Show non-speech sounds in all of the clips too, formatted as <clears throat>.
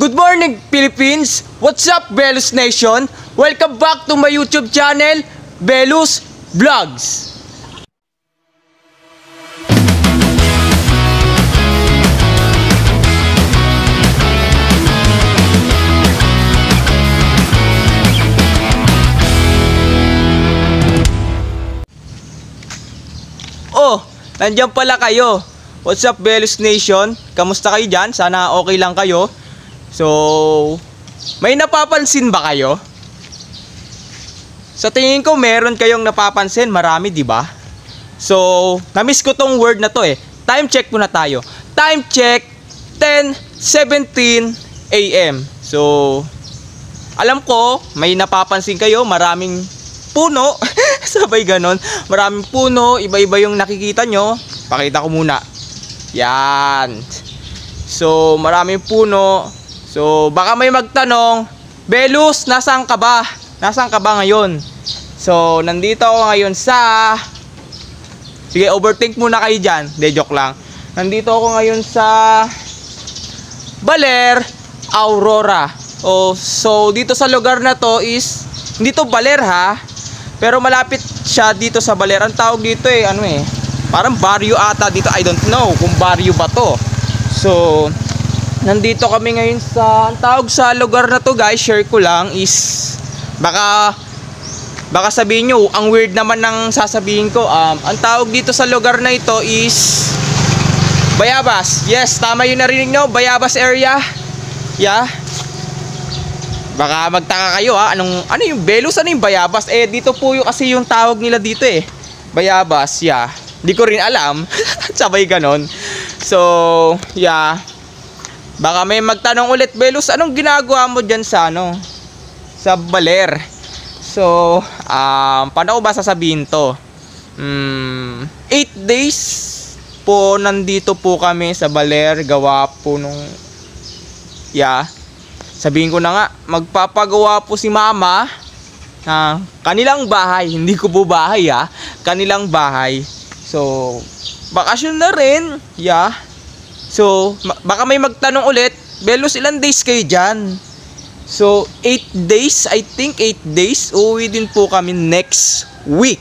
Good morning, Philippines! What's up, Belus Nation? Welcome back to my YouTube channel, Belus Vlogs! Oh, nandiyan pala kayo. What's up, Belus Nation? Kamusta kayo dyan? Sana okay lang kayo. So, may napapansin ba kayo? Sa tingin ko, meron kayong napapansin. Marami, di ba? So, namiss ko tong word na to eh. Time check muna tayo. Time check, 10.17 a.m. So, alam ko, may napapansin kayo. Maraming puno. <laughs> Sabay ganon. Maraming puno. Iba-iba yung nakikita nyo. Pakita ko muna. Yan. So, maraming puno. So, baka may magtanong, Belus, nasaan ka ba? Nasaan ka ba ngayon? So, nandito ako ngayon sa... Sige, overthink muna kayo dyan. De, joke lang. Nandito ako ngayon sa... Baler, Aurora. Oh, so, dito sa lugar na to is... Hindi to Baler ha. Pero malapit siya dito sa Baler. Ang tawag dito eh, ano eh. Parang barrio ata dito. I don't know kung barrio ba to. So, nandito kami ngayon sa ang tawag sa lugar na to guys share ko lang is baka baka sabihin nyo ang weird naman ng sasabihin ko. Um, ang tawag dito sa lugar na ito is Bayabas. Yes tama yung narinig nyo Bayabas area. Yeah. Baka magtaka kayo ha anong ano yung Belus ano yung Bayabas? Eh dito po yung kasi yung tawag nila dito eh. Bayabas yeah. Di ko rin alam. <laughs> Sabay ganon. So yeah Baka may magtanong ulit, Belus, anong ginagawa mo dyan sa ano? Sa baler. So, um, paano ko ba sasabihin to? Mm, 8 days po nandito po kami sa baler. Gawa po nung... Yeah. Sabihin ko na nga, magpapagawa po si mama na kanilang bahay. <laughs> Hindi ko po bahay ha. Kanilang bahay. So, bakasyon na rin. Yeah. So, baka may magtanong ulit, Belos, ilan days kayo dyan? So, 8 days, I think 8 days. Uuwi din po kami next week.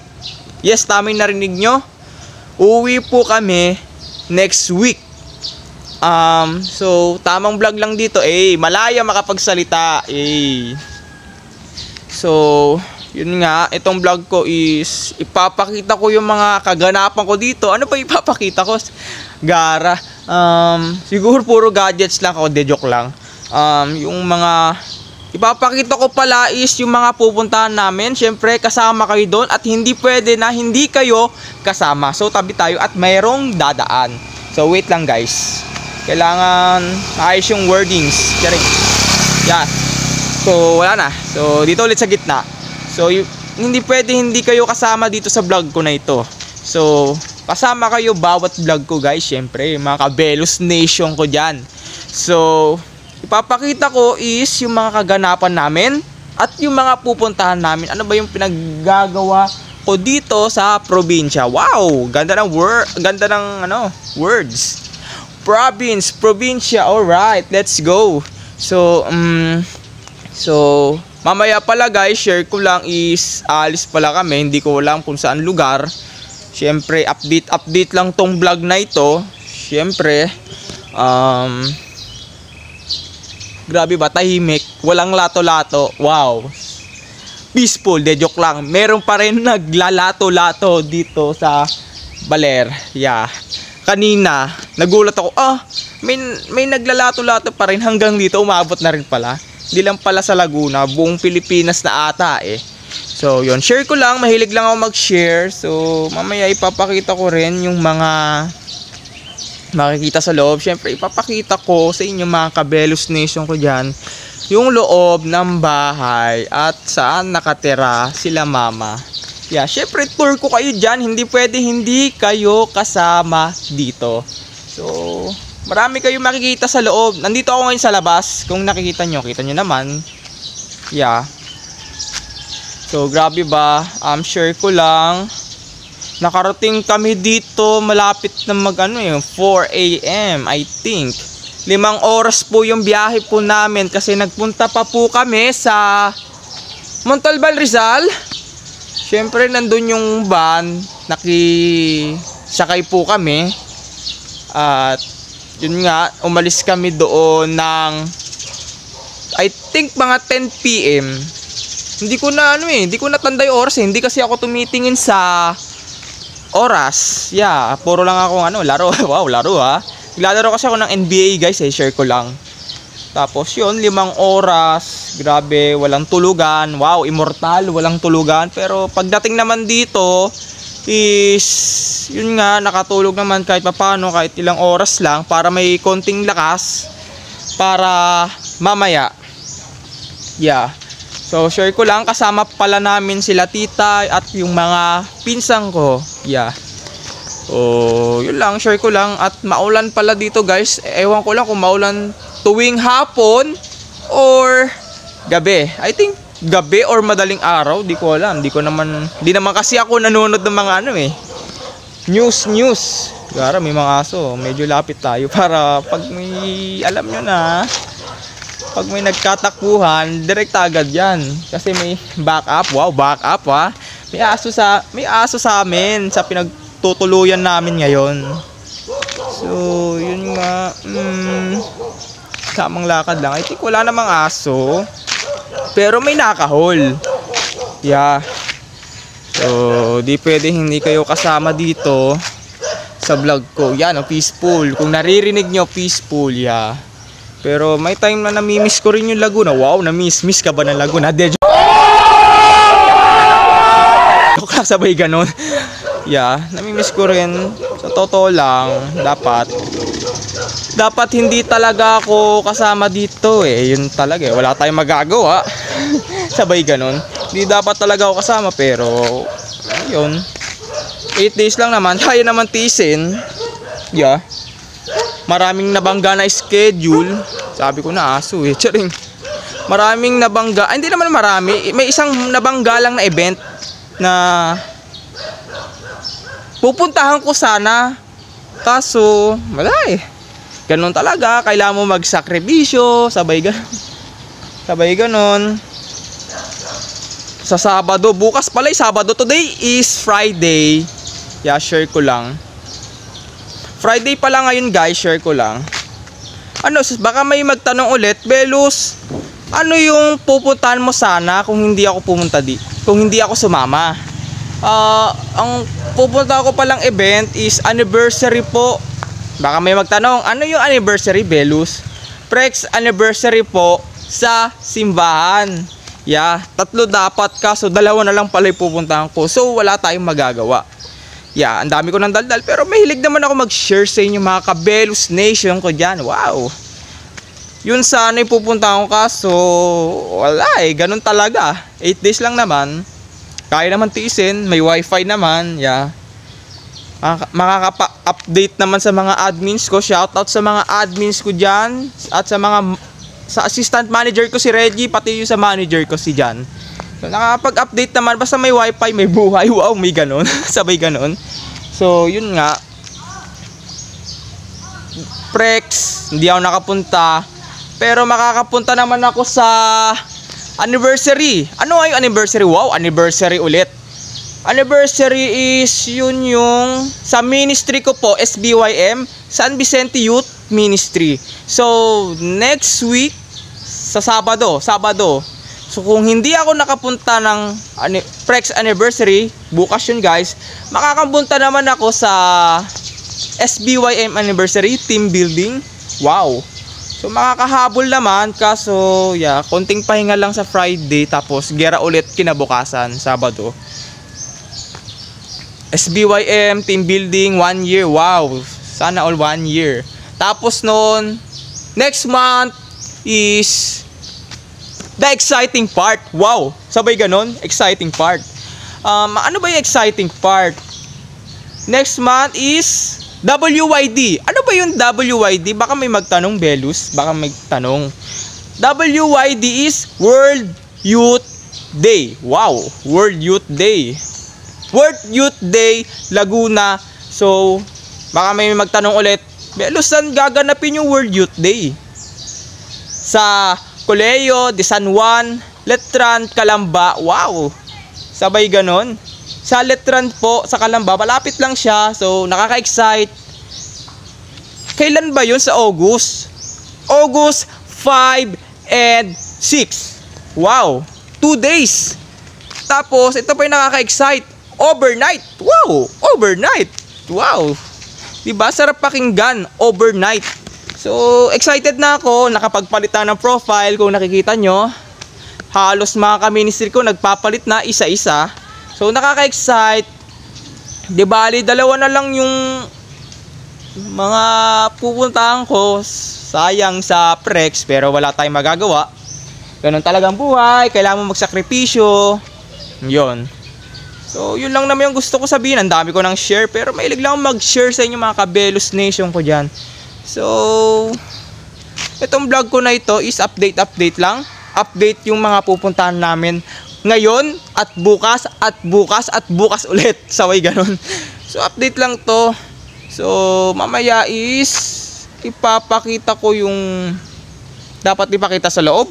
Yes, tama yung narinig nyo. Uuwi po kami next week. Um, so, tamang vlog lang dito. Eh, malaya makapagsalita. Eh. So, yun nga, itong vlog ko is ipapakita ko yung mga kaganapan ko dito. Ano pa ipapakita ko? Gara. Um, siguro puro gadgets lang ako, de joke lang. Um, yung mga ipapakita ko pala is yung mga pupuntahan namin. Syempre, kasama kayo doon at hindi pwede na hindi kayo kasama. So, tabi tayo at mayroong dadaan. So, wait lang guys. Kailangan ayos yung wordings. Charing. Yan. So, wala na. So, dito ulit sa gitna. So, hindi pwede hindi kayo kasama dito sa vlog ko na ito. So, kasama kayo bawat vlog ko guys. Syempre, mga kabelus nation ko dyan. So, ipapakita ko is yung mga kaganapan namin at yung mga pupuntahan namin. Ano ba yung pinaggagawa ko dito sa probinsya. Wow, ganda ng word, ganda ng ano, words. Province, probinsya. All right, let's go. So, um, so mamaya pala guys, share ko lang is alis pala kami. Hindi ko alam kung saan lugar. Siyempre, update update lang tong vlog na ito. Siyempre, um, grabe ba, tahimik. Walang lato-lato. Wow. Peaceful, de joke lang. Meron pa rin naglalato-lato dito sa Baler. Yeah. Kanina, nagulat ako, ah, may, may naglalato-lato pa rin hanggang dito. Umabot na rin pala. Hindi lang pala sa Laguna, buong Pilipinas na ata eh. So, yon Share ko lang. Mahilig lang ako mag-share. So, mamaya ipapakita ko rin yung mga makikita sa loob. Siyempre, ipapakita ko sa inyo mga kabelus nation ko dyan yung loob ng bahay at saan nakatira sila mama. Yeah, syempre tour ko kayo dyan. Hindi pwede hindi kayo kasama dito. So, marami kayo makikita sa loob. Nandito ako ngayon sa labas. Kung nakikita nyo, kita nyo naman. Yeah. So, grabe ba? Um, share ko lang. Nakarating kami dito malapit na mag ano eh, 4 a.m. I think. limang oras po yung biyahe po namin kasi nagpunta pa po kami sa Montalban Rizal. Siyempre nandun yung van, nakisakay po kami. At yun nga, umalis kami doon ng I think mga 10 PM. Hindi ko na ano eh, hindi ko natanda yung oras eh. Hindi kasi ako tumitingin sa oras. Yeah, puro lang ako ano, laro. <laughs> wow, laro ha. Naglalaro kasi ako ng NBA guys eh, share ko lang. Tapos yun, limang oras. Grabe, walang tulugan. Wow, immortal, walang tulugan. Pero pagdating naman dito, is yun nga, nakatulog naman kahit papano, kahit ilang oras lang para may konting lakas para mamaya. Yeah. So, share ko lang, kasama pala namin sila tita at yung mga pinsang ko. Yeah. Oh, yun lang, share ko lang. At maulan pala dito guys. Ewan ko lang kung maulan tuwing hapon or gabi. I think gabi or madaling araw, di ko alam. Di ko naman, di naman kasi ako nanonood ng mga ano eh. News, news. Gara, may mga aso. Medyo lapit tayo <laughs> para pag may, alam nyo na, pag may nagkatakbuhan, direct agad yan. Kasi may backup. Wow, backup ha. May aso sa, may aso sa amin sa pinagtutuluyan namin ngayon. So, yun nga. Mm, tamang lakad lang. I think wala namang aso. Pero may nakahol. Yeah. So, di pwede hindi kayo kasama dito sa vlog ko. Yan, oh, peaceful. Kung naririnig nyo, peaceful, yeah. Pero may time na namimiss ko rin yung Laguna. Wow, namiss. Miss ka ba ng Laguna? De, joke sabay ganon. Yeah, namimiss ko rin. Sa totoo lang, dapat dapat hindi talaga ako kasama dito eh. Yun talaga eh. Wala tayong magagawa. <laughs> sabay ganon. Hindi dapat talaga ako kasama pero yun. 8 days lang naman. <laughs> Kaya naman tisin. Yeah. Maraming nabangga na schedule. Sabi ko na aso eh. <laughs> Charing. Maraming nabangga. Ay, hindi naman marami. May isang nabangga lang na event na pupuntahan ko sana. Kaso, wala eh. Ganun talaga. Kailangan mo magsakripisyo. Sabay ganon. <laughs> Sabay ganon. Sa Sabado. Bukas pala yung Sabado. Today is Friday. Yeah, share ko lang. Friday pala ngayon guys, share ko lang. Ano, baka may magtanong ulit, Belus, ano yung pupuntahan mo sana kung hindi ako pumunta di? Kung hindi ako sumama? Ah, ang pupunta ko palang event is anniversary po. Baka may magtanong, ano yung anniversary, Belus? Prex anniversary po sa simbahan. Yeah, tatlo dapat kaso dalawa na lang pala pupuntahan ko. So wala tayong magagawa. Yeah, ang dami ko ng daldal pero mahilig naman ako mag-share sa inyo mga Kabelus Nation ko dyan. Wow. Yun sana yung pupunta ko kaso wala eh, ganun talaga. 8 days lang naman. Kaya naman tiisin, may wifi naman, yeah. Makaka- Makakapa-update naman sa mga admins ko. Shoutout sa mga admins ko dyan. At sa mga sa assistant manager ko si Reggie, pati yung sa manager ko si Jan. So, nakapag-update naman, basta may wifi, may buhay. <laughs> Wow, may ganun. <laughs> Sabay ganun. So, yun nga. Prex, hindi ako nakapunta. Pero makakapunta naman ako sa anniversary. Ano ay anniversary? Wow, anniversary ulit. Anniversary is yun yung sa ministry ko po, SBYM, San Vicente Youth Ministry. So, next week, sa Sabado, Sabado, So kung hindi ako nakapunta ng Prex anniversary, bukas yun guys, makakapunta naman ako sa SBYM anniversary team building. Wow. So makakahabol naman kaso yeah, konting pahinga lang sa Friday tapos gera ulit kinabukasan Sabado. SBYM team building one year. Wow. Sana all one year. Tapos noon next month is the exciting part. Wow! Sabay ganon, exciting part. Um, ano ba yung exciting part? Next month is WYD. Ano ba yung WYD? Baka may magtanong, Belus. Baka may tanong. WYD is World Youth Day. Wow! World Youth Day. World Youth Day, Laguna. So, baka may magtanong ulit, Belusan gaganapin yung World Youth Day. Sa Colegio de San Juan, Letran, Calamba. Wow! Sabay ganon. Sa Letran po, sa Calamba, malapit lang siya. So, nakaka-excite. Kailan ba yun sa August? August 5 and 6. Wow! 2 days. Tapos, ito pa yung nakaka-excite. Overnight. Wow! Overnight. Wow! Diba? Sarap pakinggan. Overnight. So, excited na ako. Nakapagpalitan ng profile. Kung nakikita nyo. Halos mga ka-ministry ko nagpapalit na isa-isa. So, nakaka-excite. Di bali, dalawa na lang yung mga pupuntahan ko. Sayang sa Prex, pero wala tayong magagawa. Ganun talagang buhay. Kailangan mo magsakripisyo. Yun. So, yun lang naman yung gusto ko sabihin. Ang dami ko nang share, pero mailig lang mag-share sa inyo mga Kabelus Nation ko dyan. So, itong vlog ko na ito is update-update lang. Update yung mga pupuntahan namin ngayon at bukas at bukas at bukas ulit. <laughs> Saway ganun. So, update lang to. So, mamaya is ipapakita ko yung dapat ipakita sa loob.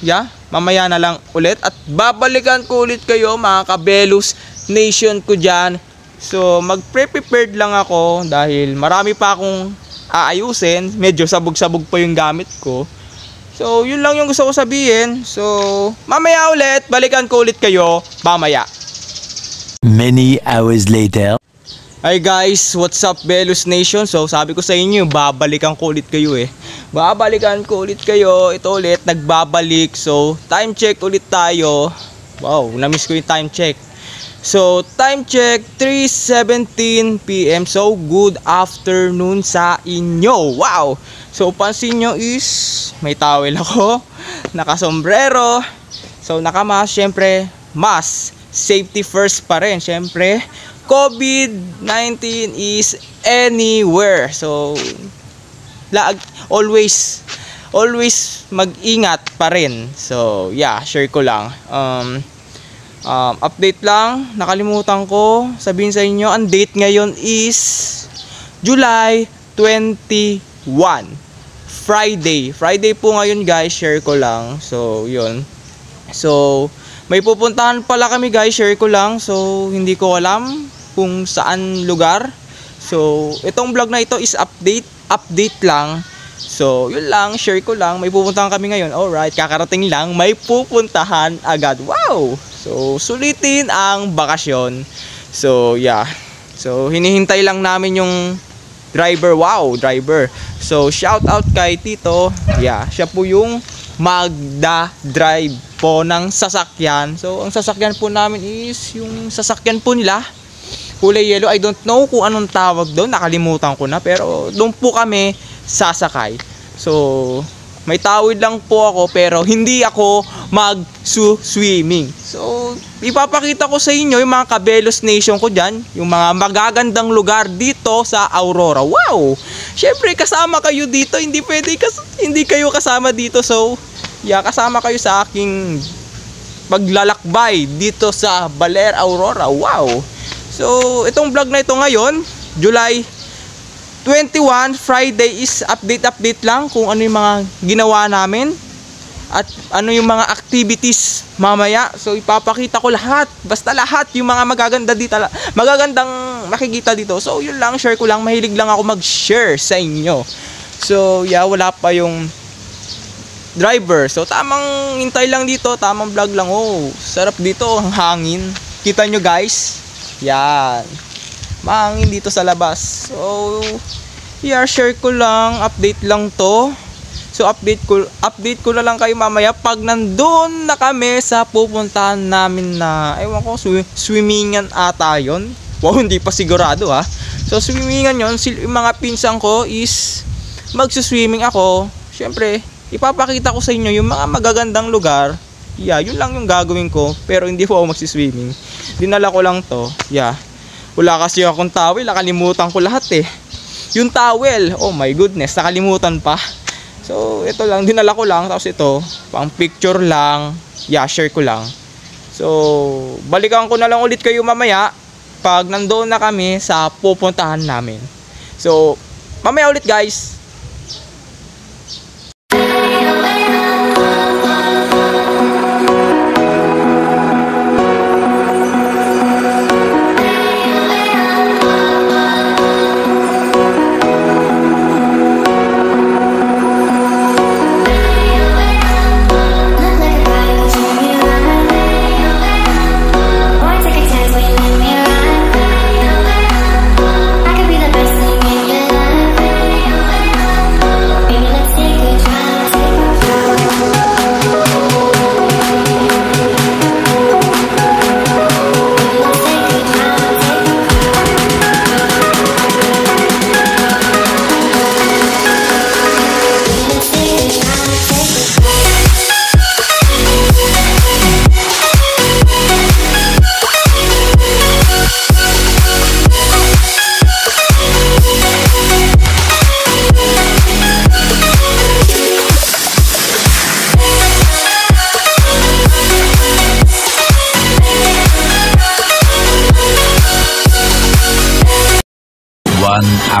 Yeah, mamaya na lang ulit at babalikan ko ulit kayo mga kabelus nation ko dyan. So, mag-prepared lang ako dahil marami pa akong aayusin. Medyo sabog-sabog pa yung gamit ko. So, yun lang yung gusto ko sabihin. So, mamaya ulit, balikan ko ulit kayo mamaya. Many hours later. Hi guys, what's up Belus Nation? So sabi ko sa inyo, babalikan ko ulit kayo eh. Babalikan ko ulit kayo. Ito ulit, nagbabalik. So time check ulit tayo. Wow, na-miss ko yung time check. So time check 3:17 PM. So good afternoon sa inyo. Wow. So pansin nyo is may towel ako, <laughs> nakasombrero. So nakamas, syempre, mask. Safety first pa rin, syempre. COVID-19 is anywhere. So, lag, always, always mag-ingat pa rin. So, yeah, share ko lang. Um, um, update lang, nakalimutan ko. Sabihin sa inyo, ang date ngayon is July 21. Friday. Friday po ngayon guys, share ko lang. So, yun. So, may pupuntahan pala kami guys, share ko lang. So, hindi ko alam kung saan lugar. So, itong vlog na ito is update, update lang. So, yun lang, share ko lang. May pupuntahan kami ngayon. Alright, kakarating lang. May pupuntahan agad. Wow! So, sulitin ang bakasyon. So, yeah. So, hinihintay lang namin yung driver. Wow, driver. So, shout out kay Tito. Yeah, siya po yung magda-drive po ng sasakyan. So, ang sasakyan po namin is yung sasakyan po nila kulay yellow. I don't know kung anong tawag doon. Nakalimutan ko na. Pero doon po kami sasakay. So, may tawid lang po ako pero hindi ako mag-swimming. So, ipapakita ko sa inyo yung mga Kabelos Nation ko dyan. Yung mga magagandang lugar dito sa Aurora. Wow! Siyempre, kasama kayo dito. Hindi pwede kas hindi kayo kasama dito. So, yeah, kasama kayo sa aking paglalakbay dito sa Baler Aurora. Wow! So, itong vlog na ito ngayon, July 21, Friday is update-update lang kung ano yung mga ginawa namin at ano yung mga activities mamaya. So, ipapakita ko lahat. Basta lahat yung mga magaganda dito, magagandang makikita dito. So, yun lang, share ko lang. Mahilig lang ako mag-share sa inyo. So, yeah, wala pa yung driver. So, tamang hintay lang dito. Tamang vlog lang. Oh, sarap dito. Ang hangin. Kita nyo guys. Yan. Mahangin dito sa labas. So, yeah, share ko lang. Update lang to. So, update ko, update ko na lang kayo mamaya pag nandun na kami sa pupuntahan namin na, ewan ko, sw- swimmingan ata yon Wow, hindi pa sigurado ha. So, swimmingan yon sil- mga pinsan ko is magsuswimming ako. Siyempre, ipapakita ko sa inyo yung mga magagandang lugar. Yeah, yun lang yung gagawin ko. Pero hindi po ako magsiswimming. Dinala ko lang to. Yeah. Wala kasi akong towel. Nakalimutan ko lahat eh. Yung towel. Oh my goodness. Nakalimutan pa. So, ito lang. Dinala ko lang. Tapos ito. Pang picture lang. Yeah, share ko lang. So, balikan ko na lang ulit kayo mamaya pag nandoon na kami sa pupuntahan namin. So, Mamaya ulit guys.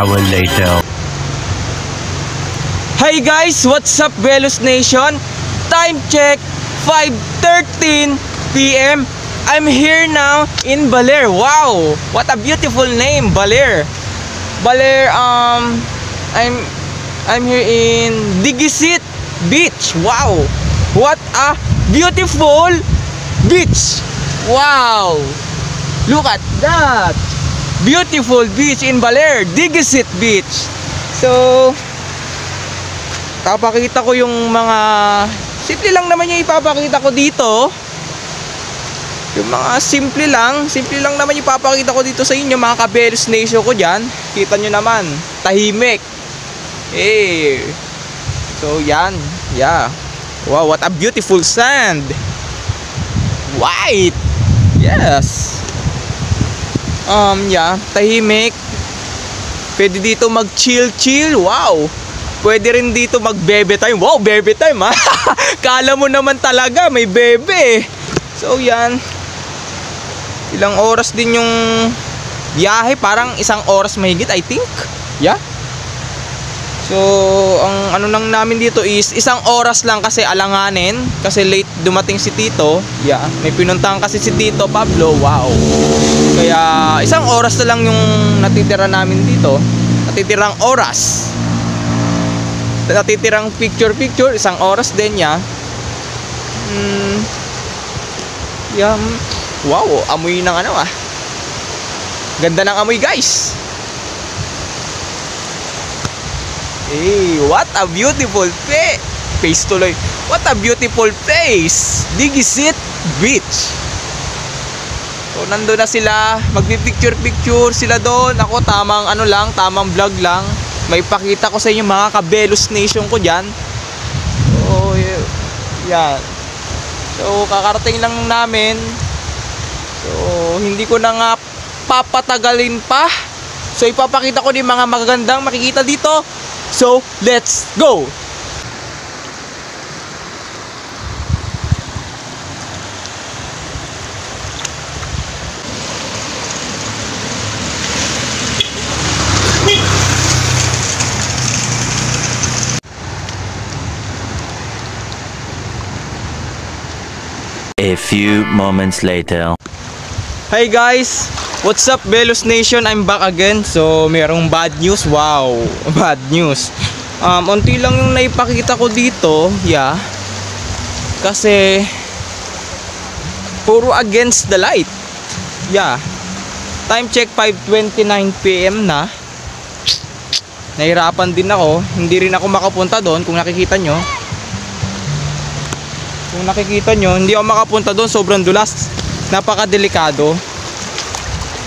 Hour later. Hi guys, what's up Velos Nation? Time check 5:13 PM. I'm here now in Baler. Wow, what a beautiful name, Baler. Baler um I'm I'm here in Digisit Beach. Wow. What a beautiful beach. Wow. Look at that. Beautiful beach in Baler, Digisit Beach. So, papakita ko yung mga simple lang naman yung ipapakita ko dito. Yung mga simple lang simple lang naman yung ipapakita ko dito sa inyo mga kabelos nation ko dyan. Kita nyo naman tahimik. Eh so yan yeah. Wow what a beautiful sand. White. Yes um yeah tahimik pwede dito mag chill chill wow Pwede rin dito mag bebe time. Wow, bebe time ha. <laughs> Kala mo naman talaga may bebe. So yan. Ilang oras din yung biyahe, parang isang oras mahigit I think. Yeah. So, ang ano lang namin dito is isang oras lang kasi alanganin kasi late dumating si Tito. Yeah, may pinuntahan kasi si Tito Pablo. Wow. Kaya isang oras na lang yung natitira namin dito. Natitirang oras. Natitirang picture picture isang oras din ya mm, mm, wow amoy ng ano ah. Ganda ng amoy guys. Hey what a beautiful fa face tuloy. What a beautiful place Digisit Beach so nando na sila magpipicture picture sila doon. Ako tamang ano lang tamang vlog lang. May pakita ko sa inyo mga kabelos nation ko dyan. So yan. So kakarating lang namin. So hindi ko na nga papatagalin pa. So ipapakita ko din mga magagandang makikita dito. So let's go A few moments later. Hi guys! What's up Velos Nation? I'm back again. So, merong bad news. Wow! <laughs> Bad news. Um, unti lang yung naipakita ko dito. Yeah. Kasi, puro against the light. Yeah. Time check 5.29pm na. Nahirapan din ako. Hindi rin ako makapunta doon kung nakikita nyo. Kung nakikita nyo, hindi ako makapunta doon. Sobrang dulas. Napakadelikado.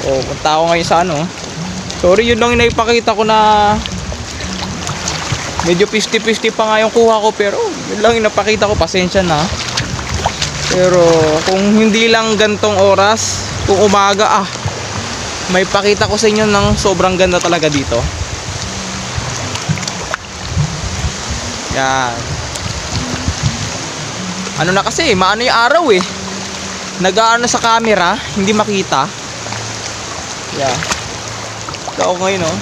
O, punta ako ngayon sa ano. Sorry, yun lang yung naipakita ko na medyo 50-50 pa nga yung kuha ko. Pero, yun lang yung napakita ko. Pasensya na. Pero, kung hindi lang gantong oras, kung umaga, ah, may pakita ko sa inyo ng sobrang ganda talaga dito. Yan ano na kasi maano yung araw eh. Nagaano sa camera hindi makita. Yeah. Ito ako ngayon oh.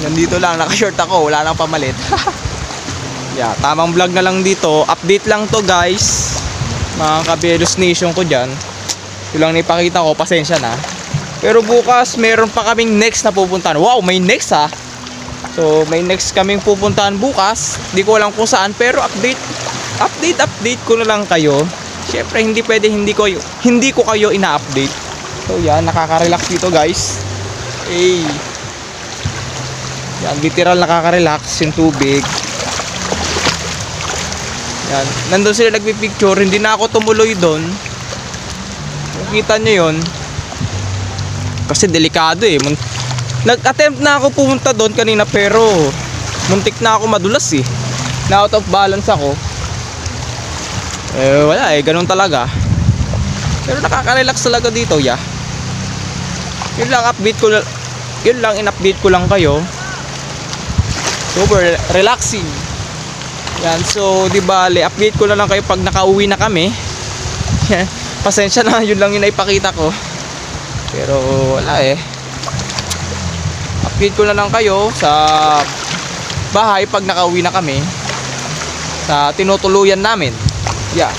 Nandito lang nakashort ako wala nang pamalit. <laughs> Yeah tamang vlog na lang dito. Update lang to guys. Mga kabelos nation ko dyan. Yun lang ipakita ko pasensya na. Pero bukas meron pa kaming next na pupuntahan. Wow may next ha So, may next kaming pupuntahan bukas. Hindi ko alam kung saan, pero update, update, update ko na lang kayo. Syempre, hindi pwede hindi ko, hindi ko kayo ina-update. So, yan, nakaka-relax dito guys. Hey. Yan, literal nakaka-relax yung tubig. Yan, nandun sila nagpipicture, hindi na ako tumuloy doon. Kita nyo yun. Kasi delikado eh. Nag-attempt na ako pumunta doon kanina pero muntik na ako madulas eh. Na out of balance ako. Eh wala eh, ganun talaga. Pero nakaka-relax talaga dito, ya. Yun lang update ko yun lang in-update ko lang kayo. Super relaxing. Yan, so di bale, update ko na lang kayo pag nakauwi na kami. <laughs> Pasensya na, yun lang yung naipakita ko. Pero wala eh. Update ko na lang kayo sa bahay pag nakauwi na kami. Sa tinutuluyan namin. Yeah.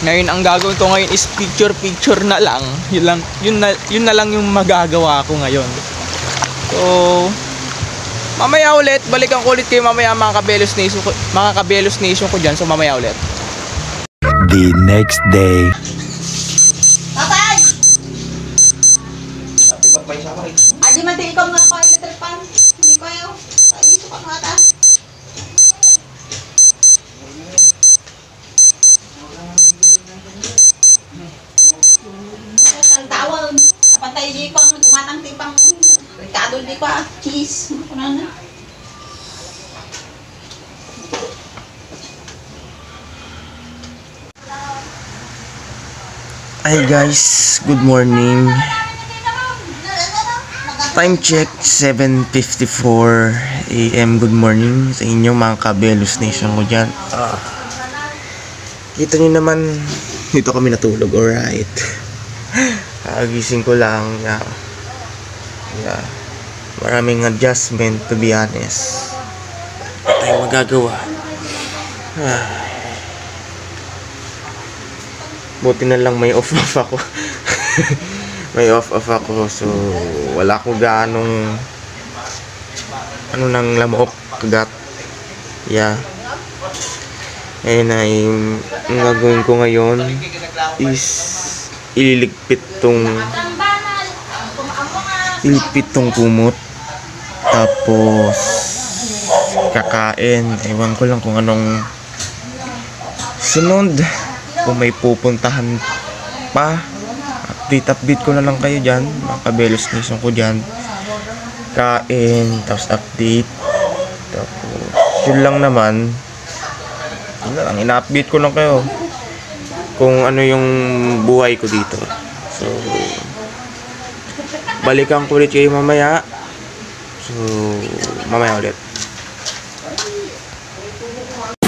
Ngayon ang gagawin ko ngayon is picture picture na lang. Yun lang yun na, yun na lang yung magagawa ko ngayon. So mamaya ulit balikan ko ulit kayo mamaya mga Kabelos Nation ko, mga Kabelos Nation ko diyan. So mamaya ulit. The next day. Tatay! Adi man din ikaw nga ko ay pan. Hindi ko ayo. Ay, iso ka nga ta. Ang tawag. Apantay di ko ang kumatang tipang Ricardo di ko ah. Cheese. Ano na? Hi guys, good morning. Time check 7.54 AM. Good morning sa inyo mga Kabelos Nation ko dyan. Ah. Kita nyo naman, dito kami natulog, alright. <laughs> Kagising ko lang, yeah. yeah. Maraming adjustment to be honest. Tayong magagawa. Ah. Buti na lang may off-off ako. <laughs> may off-off ako. So, wala ko gaanong ano nang lamok kagat. Yeah. Ayun yung, ang gagawin ko ngayon is ililigpit tong ililigpit tong kumot. Tapos kakain. Ewan ko lang kung anong sunod kung may pupuntahan pa. Update update ko na lang kayo dyan. Mga kabelos nation ko dyan. Kain tapos update. Tapos yun lang naman. Yun lang ina-update ko lang kayo kung ano yung buhay ko dito. So balikan ko ulit kayo mamaya. So mamaya ulit.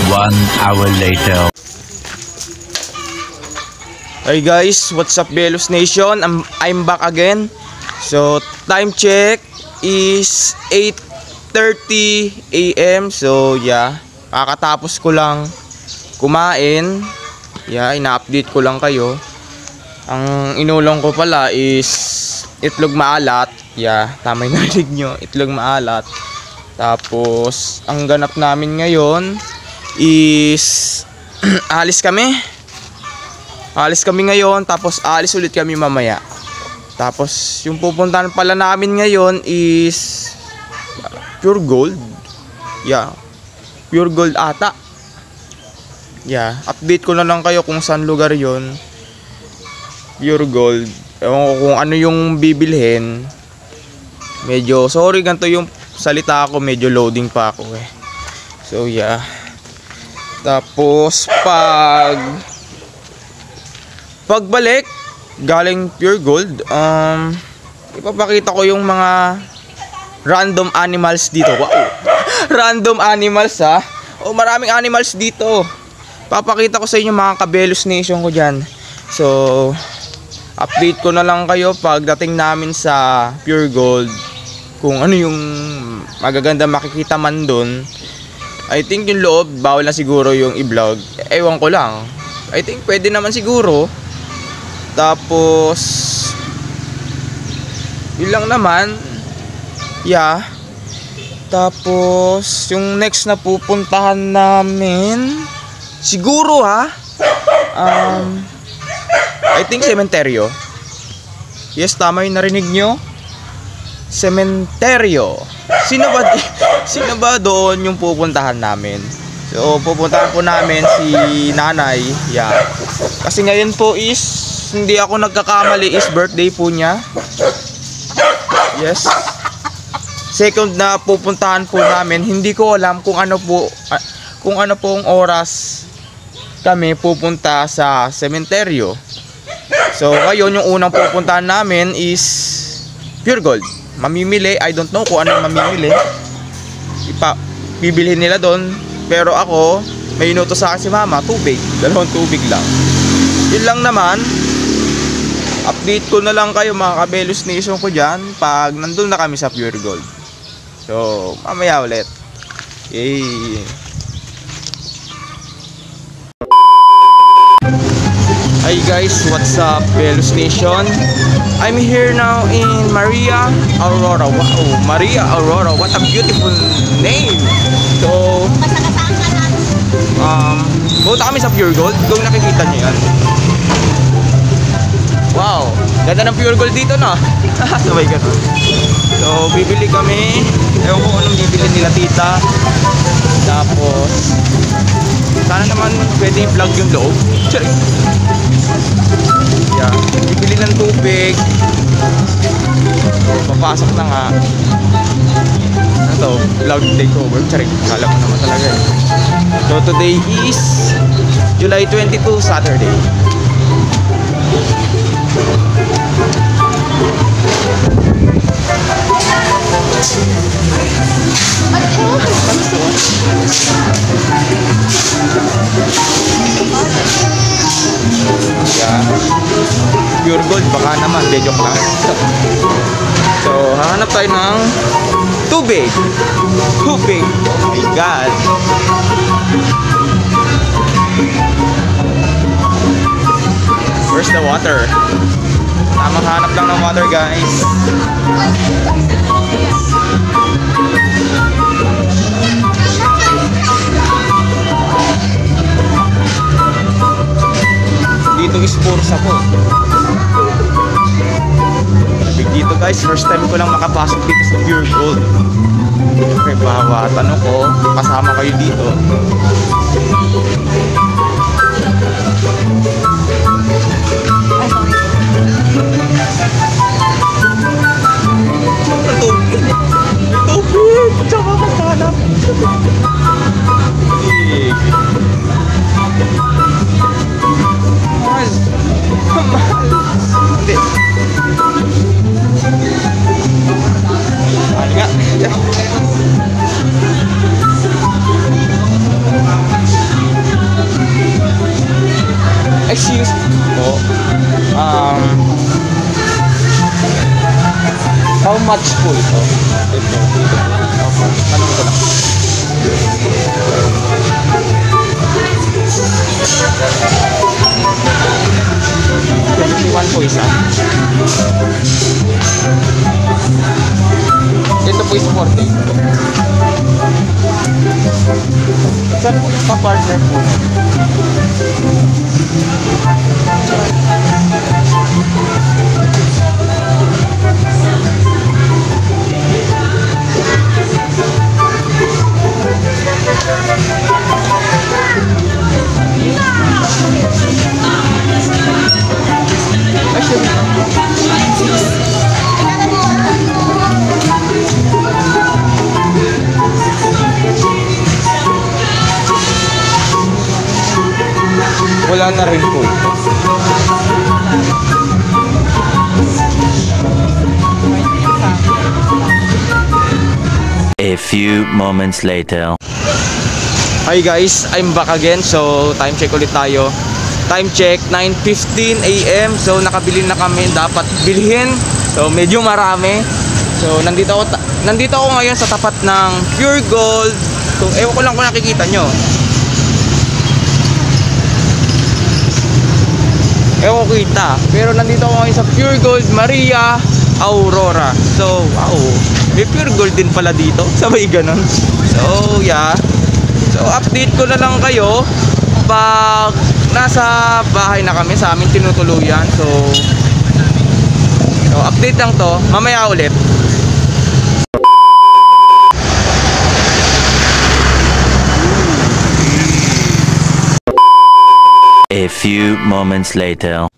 One hour later. Hey guys, what's up Belos Nation? I'm, I'm back again. So, time check is 8.30 a.m. So, yeah. Kakatapos ko lang kumain. Yeah, ina-update ko lang kayo. Ang inulong ko pala is itlog maalat. Yeah, tama yung narinig nyo. Itlog maalat. Tapos, ang ganap namin ngayon is <clears throat> alis kami. Alis kami ngayon, tapos alis ulit kami mamaya. Tapos, yung pupuntahan pala namin ngayon is Pure Gold. Yeah. Pure Gold ata. Yeah. Update ko na lang kayo kung saan lugar yon Pure Gold. Ewan ko kung ano yung bibilhin. Medyo, sorry ganito yung salita ko. Medyo loading pa ako eh. So, yeah. Tapos, pag pagbalik galing pure gold um ipapakita ko yung mga random animals dito wow <laughs> random animals ha oh maraming animals dito papakita ko sa inyo mga kabelos nation ko dyan so update ko na lang kayo pagdating namin sa pure gold kung ano yung magaganda makikita man doon. I think yung loob, bawal na siguro yung i-vlog. Ewan ko lang. I think pwede naman siguro. Tapos, yun lang naman. Yeah. Tapos, yung next na pupuntahan namin, siguro ha, um, I think sementeryo. Yes, tama yung narinig nyo. Sementeryo. Sino ba, <laughs> sino ba doon yung pupuntahan namin? So, pupuntahan po namin si nanay. Yeah. Kasi ngayon po is, hindi ako nagkakamali, is birthday po niya. Yes. Second na pupuntahan po namin, hindi ko alam kung ano po, ah, kung ano pong oras kami pupunta sa sementeryo. So, ngayon yung unang pupuntahan namin is Pure Gold. Mamimili, I don't know kung ano yung mamimili. Ipa, bibilhin nila doon. Pero ako, may inuto sa akin si mama, tubig. Dalawang tubig lang. Yun lang naman. Update ko na lang kayo mga Kabelus Nation ko dyan pag nandun na kami sa Pure Gold. So, mamaya ulit. Yay! Hi guys, what's up Belus Nation? I'm here now in Maria Aurora. Wow, Maria Aurora, what a beautiful name! So, um, punta kami sa Pure Gold. Kung nakikita niyo yan. Wow, ganda ng Pure Gold dito no? <laughs> Sabay ganun. So, bibili kami. Ewan ko anong bibili nila tita. Tapos, sana naman pwede i-vlog yung loob. <laughs> Charing. Yeah, bibili ng tubig. So, papasok na nga. Ano to? Vlog takeover. Charing. Kala mo naman talaga eh. So, today is July 22, Saturday. Pure gold, baka naman. De, joke lang. so, hahanap tayo ng tubig. Tubig. Oh my God. Where's the water? Tamang hanap lang ng water, guys. Dito is Bursa po. Big dito guys, first time ko lang makapasok dito sa Pure Gold. Siyempre, bawat ano ko, kasama kayo dito. Excuse po. Um, how much po ito? Ito. Opo. Tanong ko lang. Twenty-one po isa. Ito po is 40. Saan po yung pa-partner po? Wala na rin po. A few moments later. Hi guys, I'm back again. So, time check ulit tayo. Time check, 9.15 a.m. So, nakabili na kami. Dapat bilhin. So, medyo marami. So, nandito ako, nandito ako ngayon sa tapat ng Pure Gold. So, ewan ko lang kung nakikita nyo. Ewan ko kita. Pero nandito ako ngayon sa Pure Gold Maria Aurora. So, wow. May Pure Gold din pala dito. <laughs> Sabay ganun. So, yeah. So, update ko na lang kayo pag nasa bahay na kami sa amin tinutuluyan. So, so update lang to. Mamaya ulit. A few moments later.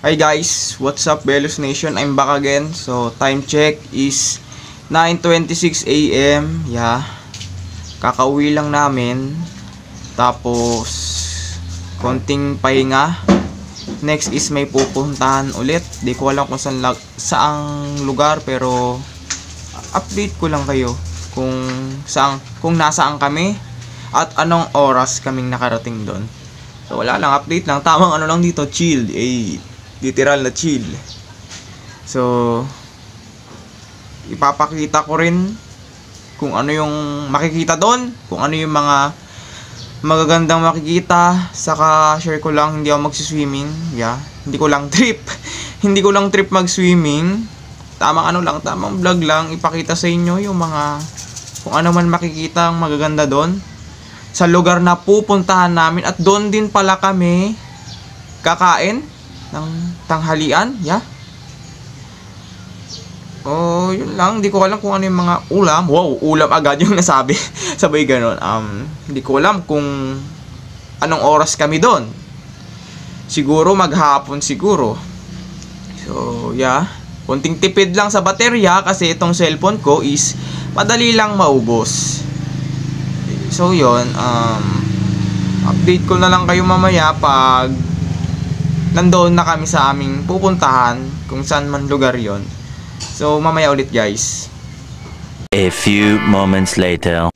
Hi guys, what's up Velos Nation? I'm back again. So time check is 9:26 AM. Yeah. Kakauwi lang namin. Tapos konting pahinga. Next is may pupuntahan ulit. Di ko alam kung saan saang lugar pero update ko lang kayo kung saan kung nasaan kami at anong oras kaming nakarating doon. So wala lang, update lang. Tamang ano lang dito, chill. Eh, literal na chill. So, ipapakita ko rin kung ano yung makikita doon, kung ano yung mga magagandang makikita, saka share ko lang, hindi ako magsiswimming, yeah. Hindi ko lang <laughs> trip, hindi ko lang trip mag-swimming. Tamang ano lang, tamang vlog lang, ipakita sa inyo yung mga, kung ano man makikita ang magaganda doon sa lugar na pupuntahan namin at doon din pala kami kakain ng tanghalian, yeah. Oh, yun lang. Hindi ko alam kung ano yung mga ulam. Wow, ulam agad yung <laughs> nasabi. Sabay ganun. Um, hindi ko alam kung anong oras kami doon. Siguro maghapon siguro. So, yeah. Kunting tipid lang sa baterya kasi itong cellphone ko is madali lang maubos. So yon um, update ko na lang kayo mamaya pag nandoon na kami sa aming pupuntahan kung saan man lugar yon. So mamaya ulit guys. A few moments later.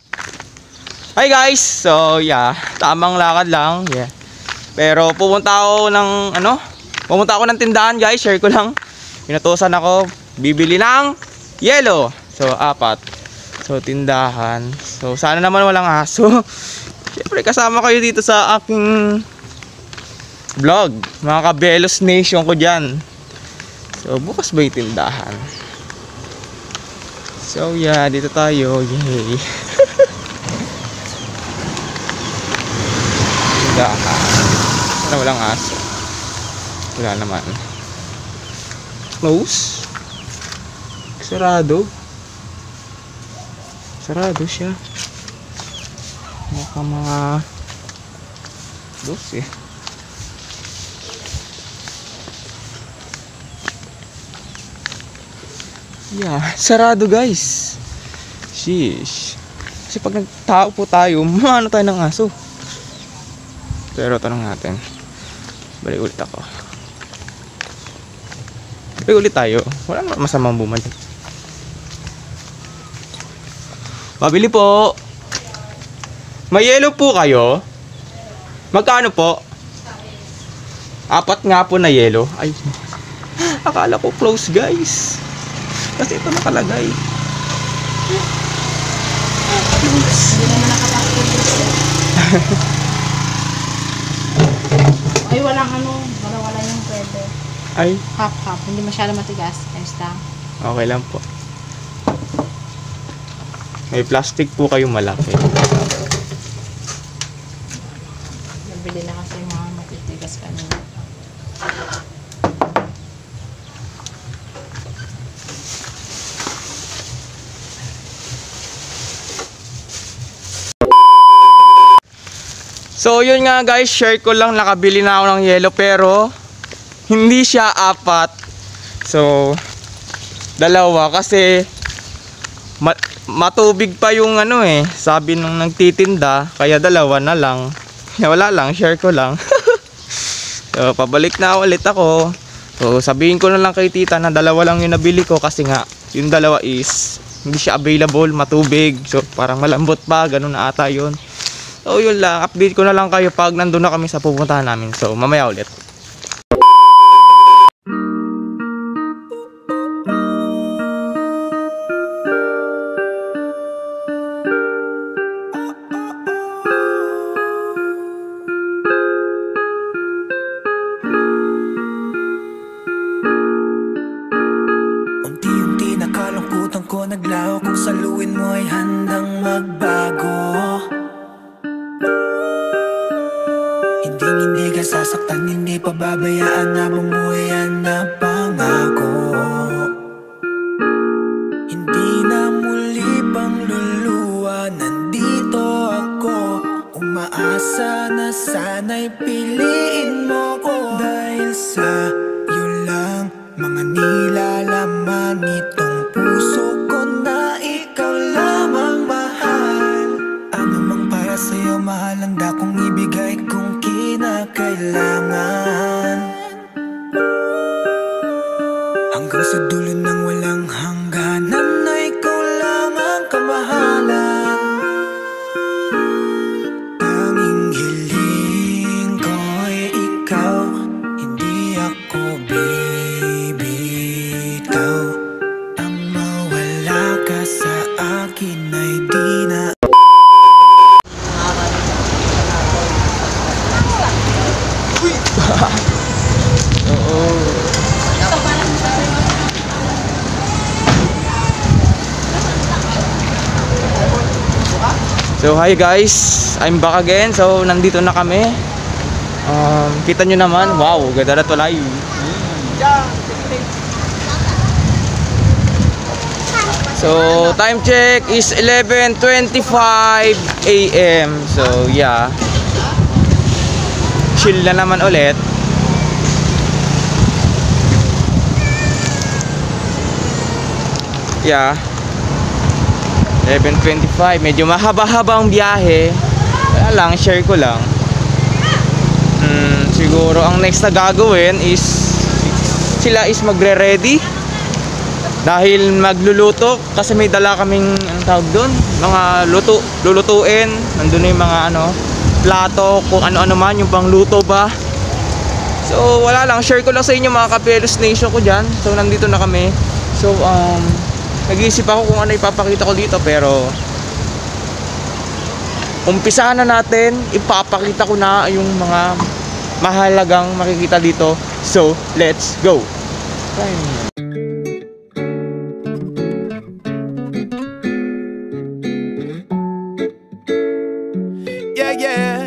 Hi guys! So yeah, tamang lakad lang. Yeah. Pero pupunta ako ng ano? Pupunta ako ng tindahan guys, share ko lang. Pinatusan ako, bibili ng yellow. So apat. So tindahan. So sana naman walang aso. <laughs> Siyempre kasama kayo dito sa aking vlog. Mga kabelos nation ko dyan. So bukas ba yung tindahan? So yeah, dito tayo. Yay. <laughs> tindahan. Sana walang aso. Wala naman. Close. Sarado. Sarado siya. Mukha mga dos eh. Yeah, sarado guys. Sheesh. Kasi pag nagtao po tayo, <laughs> maano tayo ng aso. Pero tanong natin. Balik ulit ako. Balik ulit tayo. Wala masamang bumalik. Pabili po. May yellow po kayo? Magkano po? Apat nga po na yellow. Ay. Akala ko close guys. Kasi ito nakalagay. Ay, walang ano, wala wala yung pwede. Ay, Half half, hindi masyado matigas. Ayos lang. okay lang po. May plastic po kayo malaki. Nabili na kasi yung mga matitigas kanina. So yun nga guys, share ko lang nakabili na ako ng yellow pero hindi siya apat. So dalawa kasi ma- matubig pa yung ano eh, sabi nung nagtitinda, kaya dalawa na lang. <laughs> Wala lang, share ko lang. <laughs> so pabalik na ulit ako. So sabihin ko na lang kay tita na dalawa lang yung nabili ko kasi nga yung dalawa is hindi siya available, matubig. So parang malambot pa, ganun na ata yun. So yun lang, update ko na lang kayo pag nandun na kami sa pupuntahan namin. So mamaya ulit. Hi guys, I'm back again. So nandito na kami. Um, kita nyo naman, wow, ganda na tulay. So time check is 11:25 AM. So yeah. Chill na naman ulit. Yeah. 11.25 Medyo mahaba-haba ang biyahe. Kaya lang, share ko lang. Hmm, Siguro ang next na gagawin is Sila is magre-ready. Dahil magluluto Kasi may dala kaming Anong tawag doon? Mga luto, lulutuin. Nandun na yung mga ano Plato, kung ano-ano man Yung pangluto ba. So wala lang, share ko lang sa inyo mga Kapelos Nation ko dyan. So nandito na kami. So um Nag-iisip ako kung ano ipapakita ko dito pero umpisahan na natin, ipapakita ko na yung mga mahalagang makikita dito. So, let's go. Yeah, yeah.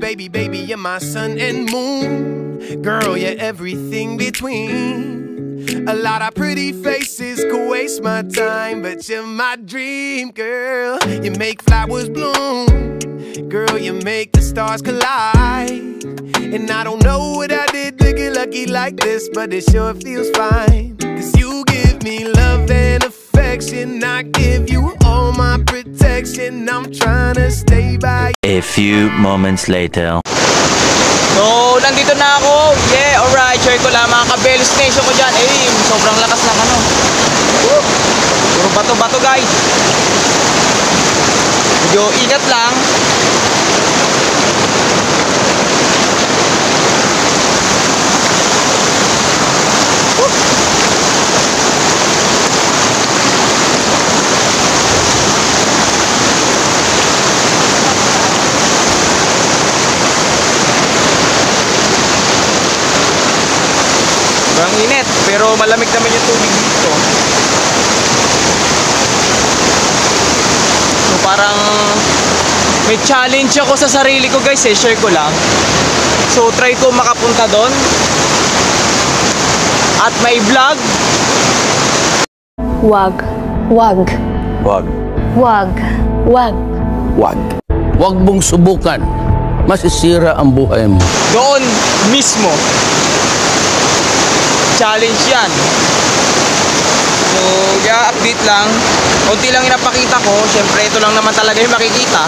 Baby, baby, you're my sun and moon. Girl, you're everything between. A lot of pretty faces could waste my time, but you're my dream, girl. You make flowers bloom. Girl, you make the stars collide. And I don't know what I did to get lucky like this, but it sure feels fine. Cause you give me love and affection. I give you all my protection. I'm trying to stay by you. A few moments later. So, nandito na ako. Yeah, alright. Share ko lang mga kabelo station ko dyan. Eh, sobrang lakas ng ano. Woo! Puro bato-bato guys. Medyo ingat lang. Sobrang init, pero malamig naman yung tubig dito. So parang may challenge ako sa sarili ko guys eh, share ko lang. So try ko makapunta doon. At may vlog. Wag. Wag. Wag. Wag. Wag. Wag. Huwag mong subukan. Masisira ang buhay mo. Doon mismo. Challenge yan. So, yeah, update lang. Kunti lang inapakita ko. Siyempre, ito lang naman talaga yung makikita.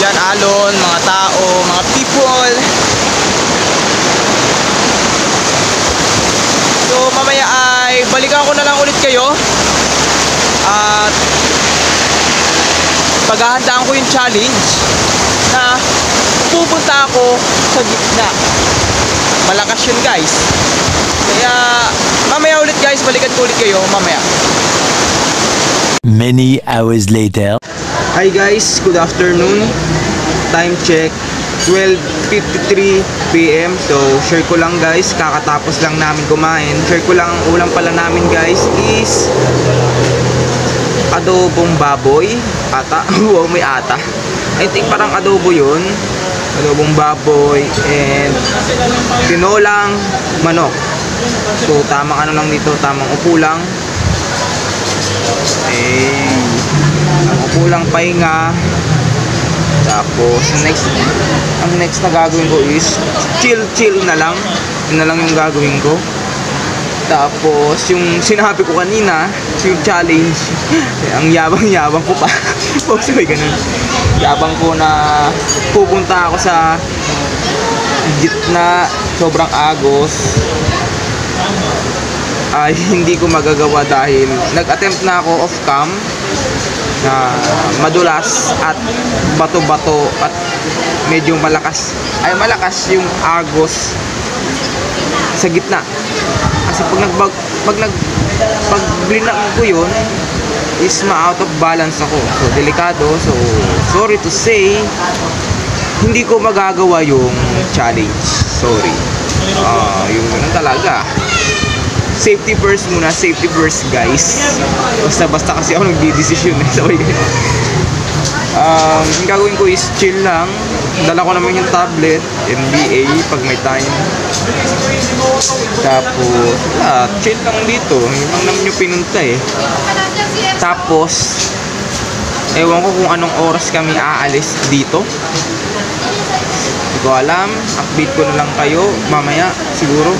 Yan, alon, mga tao, mga people. So, mamaya ay balikan ko na lang ulit kayo. At paghahandaan ko yung challenge na pupunta ako sa gitna. Malakas yun guys. Kaya mamaya ulit guys, balikan ko ulit kayo mamaya. Many hours later. Hi guys, good afternoon. Time check 12.53 p.m. So, share ko lang guys, kakatapos lang namin kumain. Share ko lang, ang ulam pala namin guys is adobong baboy ata <laughs> wow may ata I think parang adobo yun adobong baboy and tinolang manok. So tamang ano lang dito tamang upo lang. Eh ang upo lang pahinga. Tapos next ang next na gagawin ko is chill chill na lang. Yun na lang yung gagawin ko. Tapos yung sinabi ko kanina yung challenge. <laughs> Ang yabang yabang ko pa. <laughs> Oh sorry ganun yabang ko na pupunta ako sa gitna sobrang agos ay hindi ko magagawa dahil nag-attempt na ako off cam na madulas at bato-bato at medyo malakas ay malakas yung agos sa gitna kasi pag nagbag pag nag pag ko yun is ma-out of balance ako. So delikado. So sorry to say hindi ko magagawa yung challenge. Sorry. Ah yung ganun talaga. Safety first muna. Safety first guys. Basta basta kasi ako nagdi-decision. <laughs> Sabay ganun um, yung gagawin ko is chill lang. Dala ko naman yung tablet NBA pag may time. Tapos wala chill lang dito. Yun naman yung pinunta eh. Tapos ewan ko kung anong oras kami aalis dito. Hindi ko alam. Update ko na lang kayo mamaya siguro.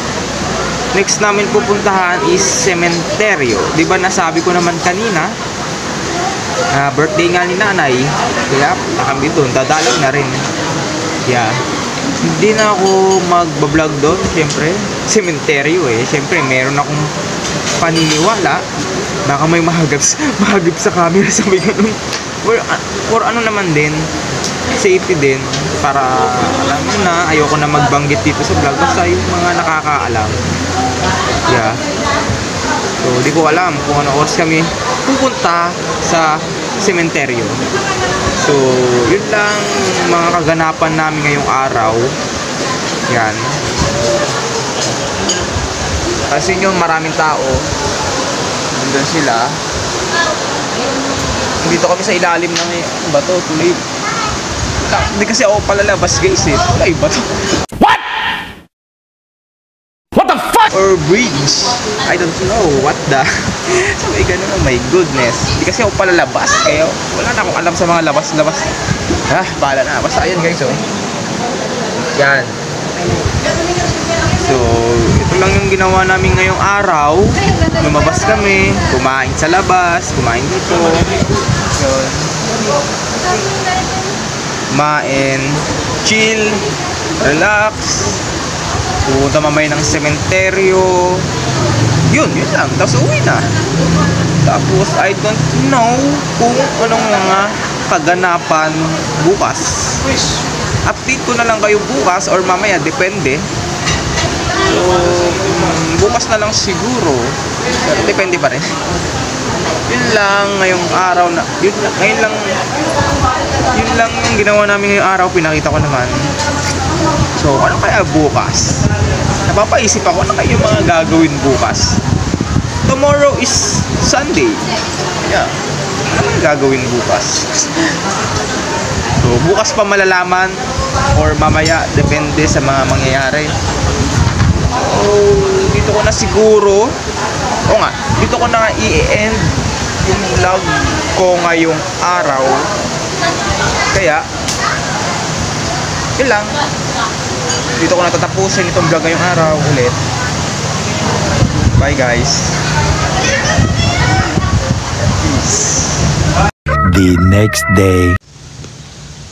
Next namin pupuntahan is cementerio di ba nasabi ko naman kanina na birthday nga ni nanay. Kaya punta kami doon dadalag na rin. Yeah. Hindi na ako magbablog doon syempre. Cementerio eh. Syempre meron akong paniniwala. Baka may mahagap <laughs> mahagip sa camera sa may ganun or, or ano naman din safety din para alam nyo na ayoko na magbanggit dito sa vlog. Basta yung mga nakakaalam. Yeah. So di ko alam kung ano oras kami pupunta sa sementeryo. So yun lang mga kaganapan namin ngayong araw. Yan. Kasi nyo maraming tao. Nandun sila. Dito kami sa ilalim ng ano ba to tuloy. Hindi kasi ako palalabas guys eh. Tuloy ba to What the fuck? Or bridge. I don't know what the. <laughs> Sabi ganun, oh my goodness. Hindi kasi ako palalabas, kaya wala na akong alam sa mga labas-labas. Ah, bahala na. Basta ayan guys, oh. Yan. So, ito lang yung ginawa namin ngayong araw. Lumabas kami, kumain sa labas, kumain dito. Yun. Kumain, chill, relax, pupunta mamaya ng sementeryo. Yun, yun lang. Tapos uwi na. Tapos I don't know kung anong mga kaganapan bukas. Update ko na lang kayo bukas or mamaya depende. So mm, bukas na lang siguro. Depende pa rin. Yun lang ngayong araw na yun lang, ngayon lang yun lang yung ginawa namin ngayong araw pinakita ko naman So, ano kaya bukas? Napapaisip ako na kayo mga gagawin bukas. Tomorrow is Sunday. Yeah. Ano yung gagawin bukas? <laughs> So, bukas pa malalaman or mamaya depende sa mga mangyayari. So, dito ko na siguro o nga, dito ko na i-end yung vlog ko ngayong araw. Kaya, yun lang dito ko natatapusin itong vlog ngayong araw ulit bye guys The next day.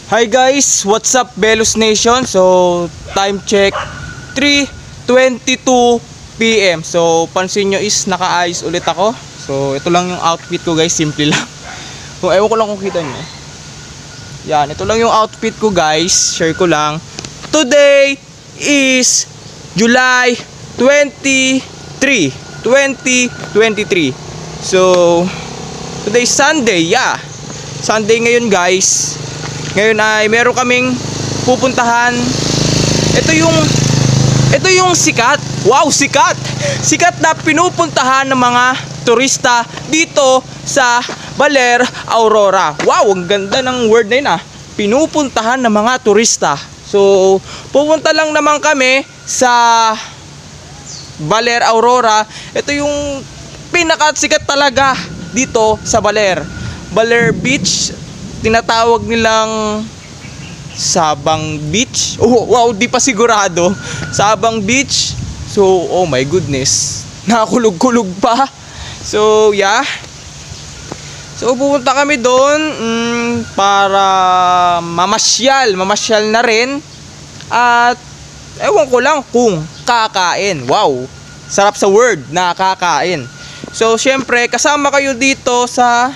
Hi guys, what's up Belus Nation? So, time check 3:22 PM. So, pansin nyo is naka-ayos ulit ako. So, ito lang yung outfit ko guys, simple lang. Kung <laughs> ewan ko lang kung kita nyo. Yan, ito lang yung outfit ko guys. Share ko lang. Today is July 23, 2023. So, today Sunday, yeah. Sunday ngayon guys. Ngayon ay meron kaming pupuntahan. Ito yung ito yung sikat. Wow, sikat. <laughs> Sikat na pinupuntahan ng mga turista dito sa Baler Aurora. Wow, ang ganda ng word na yun ah. Pinupuntahan ng mga turista. So, pupunta lang naman kami sa Baler Aurora. Ito yung pinakasikat talaga dito sa Baler. Baler Beach, tinatawag nilang Sabang Beach. Oh, wow, di pa sigurado. Sabang Beach. So, oh my goodness. Nakakulog-kulog pa. So, yeah. So, pupunta kami doon mm, para mamasyal. Mamasyal na rin. At, ewan ko lang kung kakain. Wow. Sarap sa word na kakain. So, syempre, kasama kayo dito sa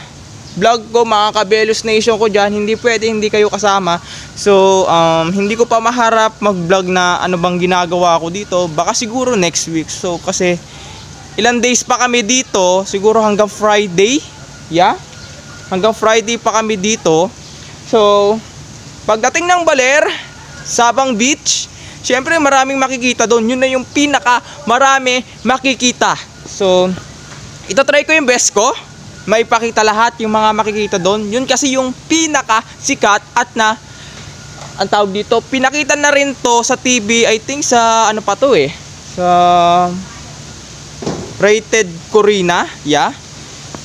vlog ko, mga Kabelos Nation ko dyan. Hindi pwede hindi kayo kasama. So, um, hindi ko pa maharap mag-vlog na ano bang ginagawa ko dito. Baka siguro next week. So, kasi ilang days pa kami dito. Siguro hanggang Friday. Yeah? Hanggang Friday pa kami dito. So, pagdating ng Baler, Sabang Beach, syempre maraming makikita doon. Yun na yung pinaka marami makikita. So, ito try ko yung best ko. May pakita lahat yung mga makikita doon. Yun kasi yung pinaka sikat at na ang tawag dito, pinakita na rin to sa TV, I think sa ano pa to eh. Sa Rated Corina, yeah.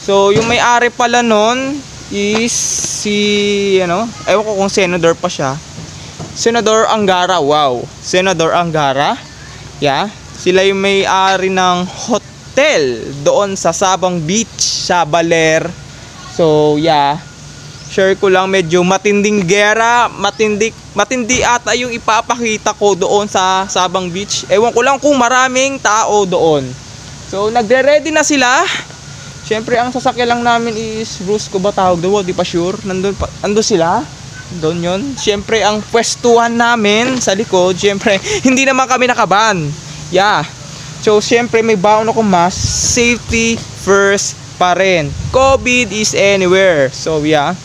So, yung may-ari pala nun is si ano, ewan ko kung senador pa siya. Senador Angara, wow. Senador Angara. Yeah. Sila yung may-ari ng hotel doon sa Sabang Beach sa Baler. So, yeah. Share ko lang medyo matinding gera, matindi matindi ata yung ipapakita ko doon sa Sabang Beach. Ewan ko lang kung maraming tao doon. So, nagre-ready na sila. Siyempre, ang sasakyan lang namin is Rusco ba tawag doon? Di pa sure. Nandun, pa, nandun sila. Doon yun. Siyempre, ang pwestuhan namin sa likod, siyempre, <laughs> hindi naman kami nakaban. Yeah. So, siyempre, may baon ako mas. Safety first pa rin. COVID is anywhere. So, yeah.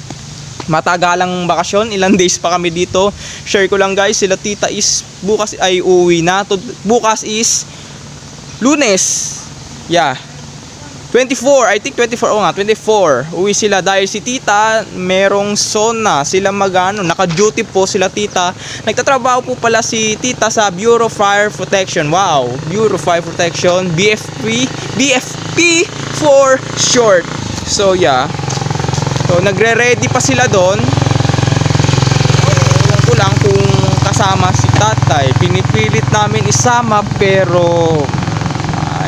Matagalang bakasyon. Ilang <laughs> days pa kami dito. Share ko lang guys, sila tita is bukas ay uwi na. Bukas is lunes. Yeah. 24, I think 24, oh nga, 24. Uwi sila dahil si tita merong zona. Sila magano, naka-duty po sila tita. Nagtatrabaho po pala si tita sa Bureau Fire Protection. Wow, Bureau Fire Protection, BFP, BFP for short. So yeah. So nagre-ready pa sila doon. Ewan ko lang kung kasama si tatay. Pinipilit namin isama pero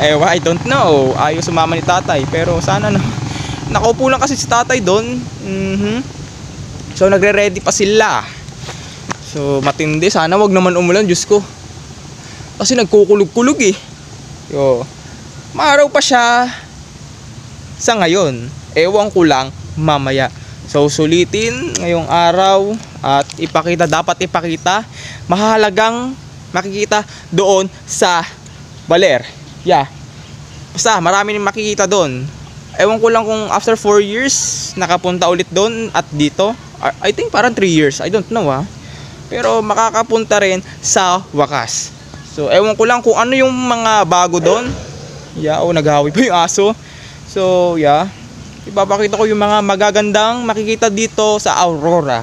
eh, I don't know. Ayaw sumama ni tatay. Pero sana na. <laughs> Nakaupo lang kasi si tatay doon. Mhm. So, nagre-ready pa sila. So, matindi. Sana wag naman umulan, Diyos ko. Kasi nagkukulog-kulog eh. Yo. Maaraw pa siya sa ngayon. Ewan ko lang mamaya. So, sulitin ngayong araw at ipakita, dapat ipakita. Mahalagang makikita doon sa Baler. Yeah. Basta marami nang makikita doon. Ewan ko lang kung after 4 years nakapunta ulit doon at dito. I think parang 3 years. I don't know ah. Pero makakapunta rin sa wakas. So ewan ko lang kung ano yung mga bago doon. Yeah, oh naghawi pa yung aso. So yeah. Ipapakita ko yung mga magagandang makikita dito sa Aurora.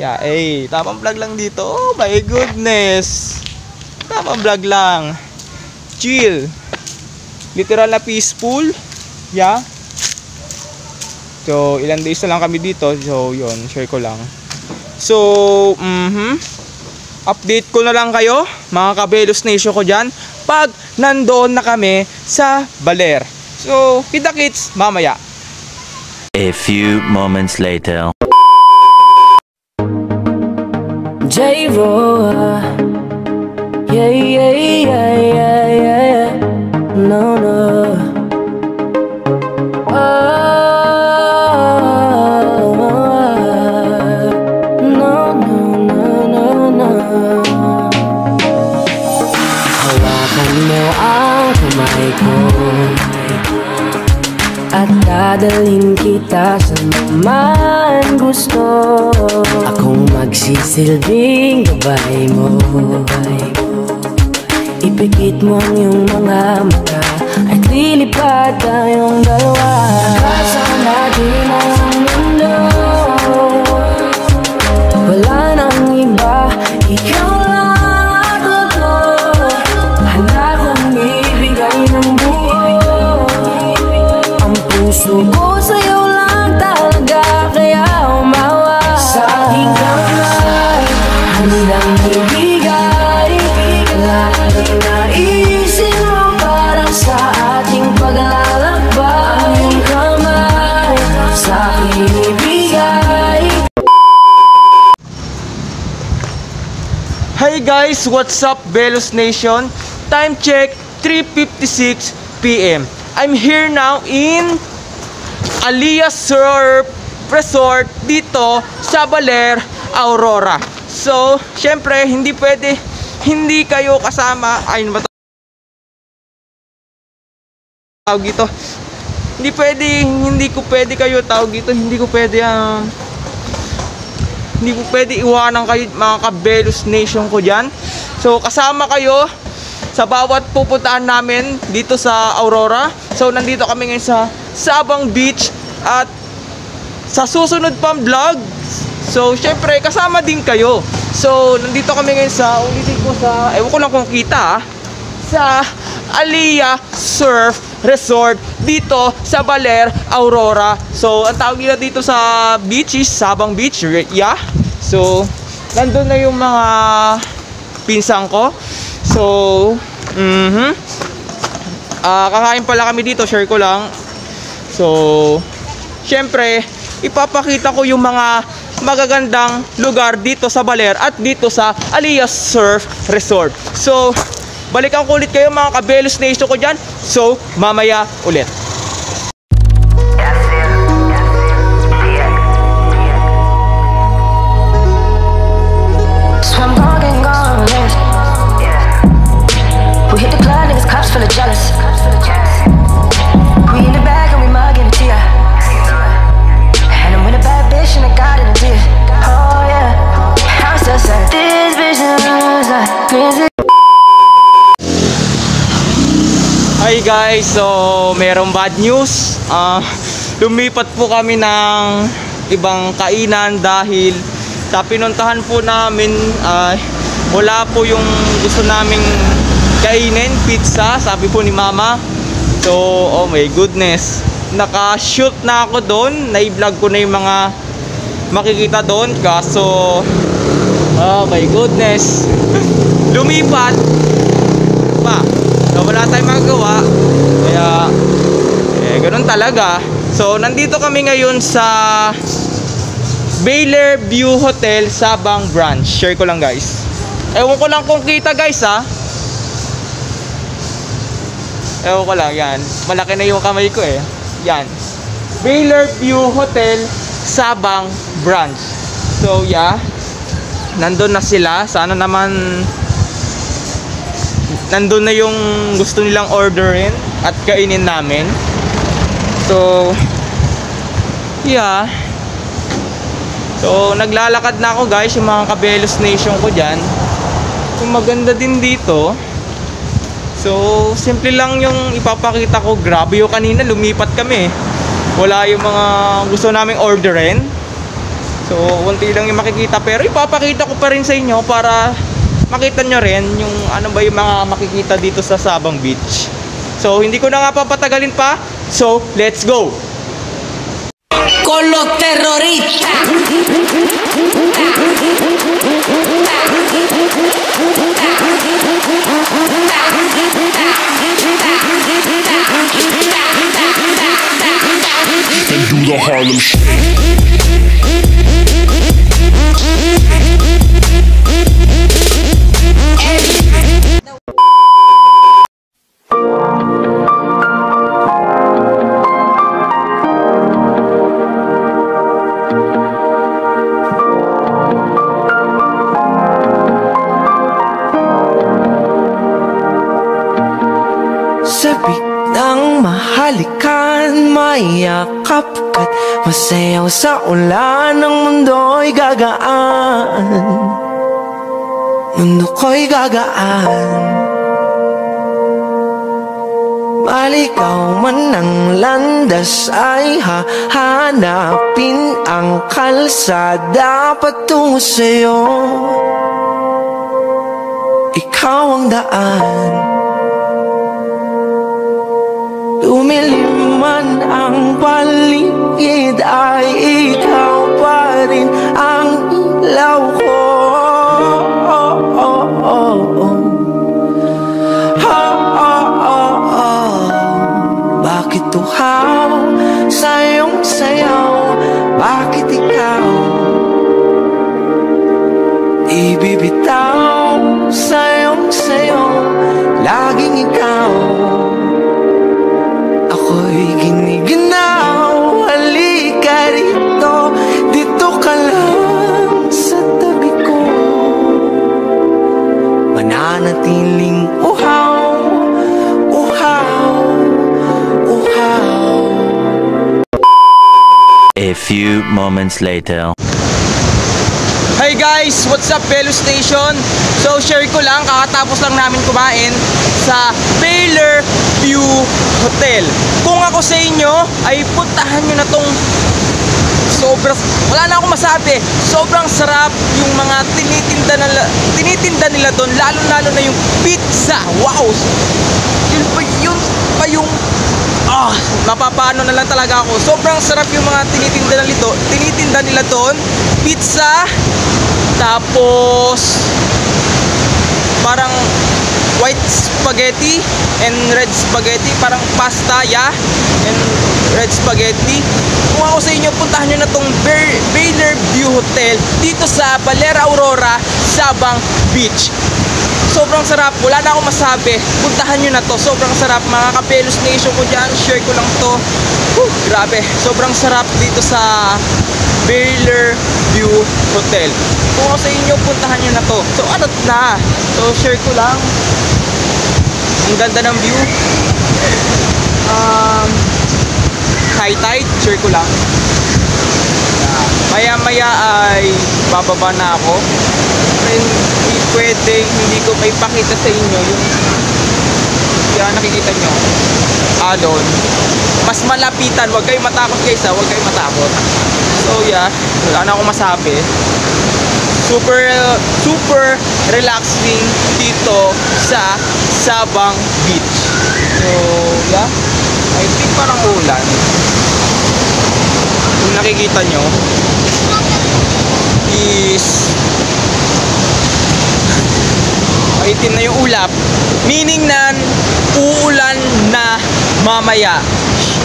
Yeah, eh, tapang vlog lang dito. Oh my goodness. Tapang vlog lang. Chill literal na peaceful. Yeah. So ilang days na lang kami dito. So yun share ko lang. So mhm update ko na lang kayo mga kabelos nation ko dyan pag nandoon na kami sa Baler. So kita kits mamaya. A few moments later. J-Ro Yeah, yeah, yeah, yeah, yeah dadalhin kita sa man gusto. Akong magsisilbing gabay mo. Ipikit mo ang iyong mga mata At lilipad tayong dalawa. Kasama natin ang mundo. Wala nang iba. Ikaw lang ako Handa kong ibigay ng buo Ang puso. Ko sa'yo lang talaga Kaya umawa. Sa aking kamay Handang ibigay. Lahat ng naisin mo Para sa ating paglalakbay. Ang kamay Sa aking ibigay. Hi guys, what's up Velos Nation? Time check 3:56 PM. I'm here now in Aliyah Surf Resort dito sa Baler, Aurora. So, syempre hindi pwede hindi kayo kasama. Ayun ba tawag dito? Hindi pwede, hindi ko pwede kayo tawag dito, hindi ko pwede ang hindi po pwede iwanan kayo mga kabelus nation ko dyan so kasama kayo sa bawat pupuntahan namin dito sa Aurora so nandito kami ngayon sa Sabang Beach at sa susunod pang vlog so syempre kasama din kayo so nandito kami ngayon sa ulitin ko sa ewan ko lang kung kita ah, sa Aliyah Surf Resort dito sa Baler, Aurora. So, ang tawag nila dito sa beach is Sabang Beach. Yeah. So, nandun na yung mga pinsang ko. So, mhm. Ah, kakain pala kami dito, share ko lang. So, syempre, ipapakita ko yung mga magagandang lugar dito sa Baler at dito sa Aliyah Surf Resort. So, balikan ko ulit kayo mga kabelos nation ko dyan. So, mamaya ulit. Hi guys, so merong bad news. Ah, lumipat po kami ng ibang kainan dahil sa pinuntahan po namin ay wala po yung gusto naming kainin, pizza, sabi po ni mama. So, oh my goodness. Naka-shoot na ako doon, na-vlog ko na yung mga makikita doon kaso oh my goodness. <laughs> Lumipat pa. So, wala tayong magagawa. Kaya, eh, ganun talaga. So, nandito kami ngayon sa Baylor View Hotel Sabang Branch. Share ko lang guys. Ewan ko lang kung kita guys ha. Ewan ko lang yan. Malaki na yung kamay ko eh. Yan. Baylor View Hotel Sabang Branch. So yeah. Nandun na sila. Sana naman nandun na yung gusto nilang orderin at kainin namin. So yeah. So, naglalakad na ako guys, yung mga Kabelos Nation ko dyan. Yung maganda din dito. So, simple lang yung ipapakita ko. Grabe yung kanina, lumipat kami. Wala yung mga gusto naming orderin. So, unti lang yung makikita. Pero ipapakita ko pa rin sa inyo para makita nyo rin yung ano ba yung mga makikita dito sa Sabang Beach. So, hindi ko na nga papatagalin pa. So, let's go! Con los terroristas. do the Harlem Shake. Masayaw sa ulan Ang mundo'y gagaan. Mundo ko'y gagaan Maligaw man ang landas ay hahanapin ang kalsada patungo sa'yo. Ikaw ang daan ay ikaw pa rin ang ilaw ko oh, oh, oh. Bakit tuhaw sa iyong sayaw? Bakit ikaw Di bibitaw sa iyong sayaw Laging ikaw few moments later. Hey guys, what's up Belo Station? So share ko lang, kakatapos lang namin kumain sa Baylor View Hotel. Kung ako sa inyo, ay puntahan nyo na tong sobrang, wala na akong masabi, sobrang sarap yung mga tinitinda, na, tinitinda nila doon, lalo lalo na yung pizza, wow! Yun pa, yun pa yung Ah, mapapano na lang talaga ako. Sobrang sarap yung mga tinitinda nila tinitinda nila doon. Pizza, tapos parang white spaghetti and red spaghetti, parang pasta, yeah, and red spaghetti. Kung ako sa inyo, puntahan nyo na tong Baylor View Hotel dito sa Balera Aurora, Sabang Beach. Sobrang sarap, wala na akong masabi. Puntahan nyo na to, sobrang sarap. Mga kapelos nation ko dyan, share ko lang to. Whew, grabe, sobrang sarap dito sa Baylor View Hotel. Kung sa inyo, puntahan nyo na to. So ano na, so share ko lang. Ang ganda ng view. <laughs> Um, high tide, share ko lang. Maya maya ay bababa na ako. Hindi pwedeng hindi ko may pakita sa inyo yung yan nakikita nyo. Ah, doon. Mas malapitan, wag kayong matakot guys ha, wag kayong matakot. So yeah, wala na akong masabi. Super, super relaxing dito sa Sabang Beach. So yeah, I think parang ulan. Kung nakikita nyo, is maitim na yung ulap meaning na uulan na mamaya.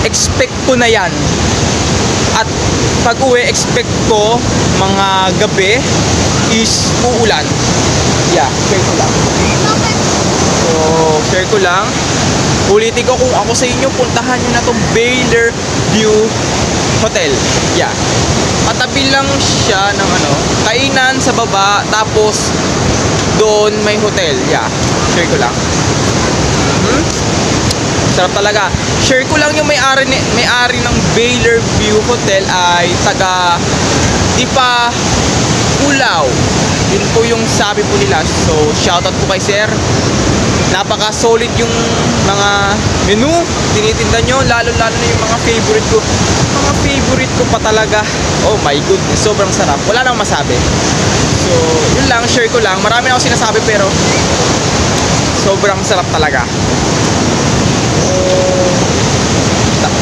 Expect ko na yan. At pag uwi expect ko mga gabi is uulan. Yeah share ko lang. So share ko lang. Ulitin ko kung ako sa inyo puntahan nyo na tong Baylor View Hotel. Yeah. Katabi lang siya ng ano, kainan sa baba, tapos doon may hotel. Yeah, share ko lang. Hmm? Sarap talaga. Share ko lang yung may-ari may-ari ng Baylor View Hotel ay taga Dipa Ulaw. Yun po yung sabi po nila. So, shoutout po kay sir. Napaka solid yung mga menu. Tinitinda nyo lalo lalo na yung mga favorite ko. Mga favorite ko pa talaga. Oh my goodness sobrang sarap. Wala nang masabi. So yun lang share ko lang. Marami ako sinasabi pero sobrang sarap talaga.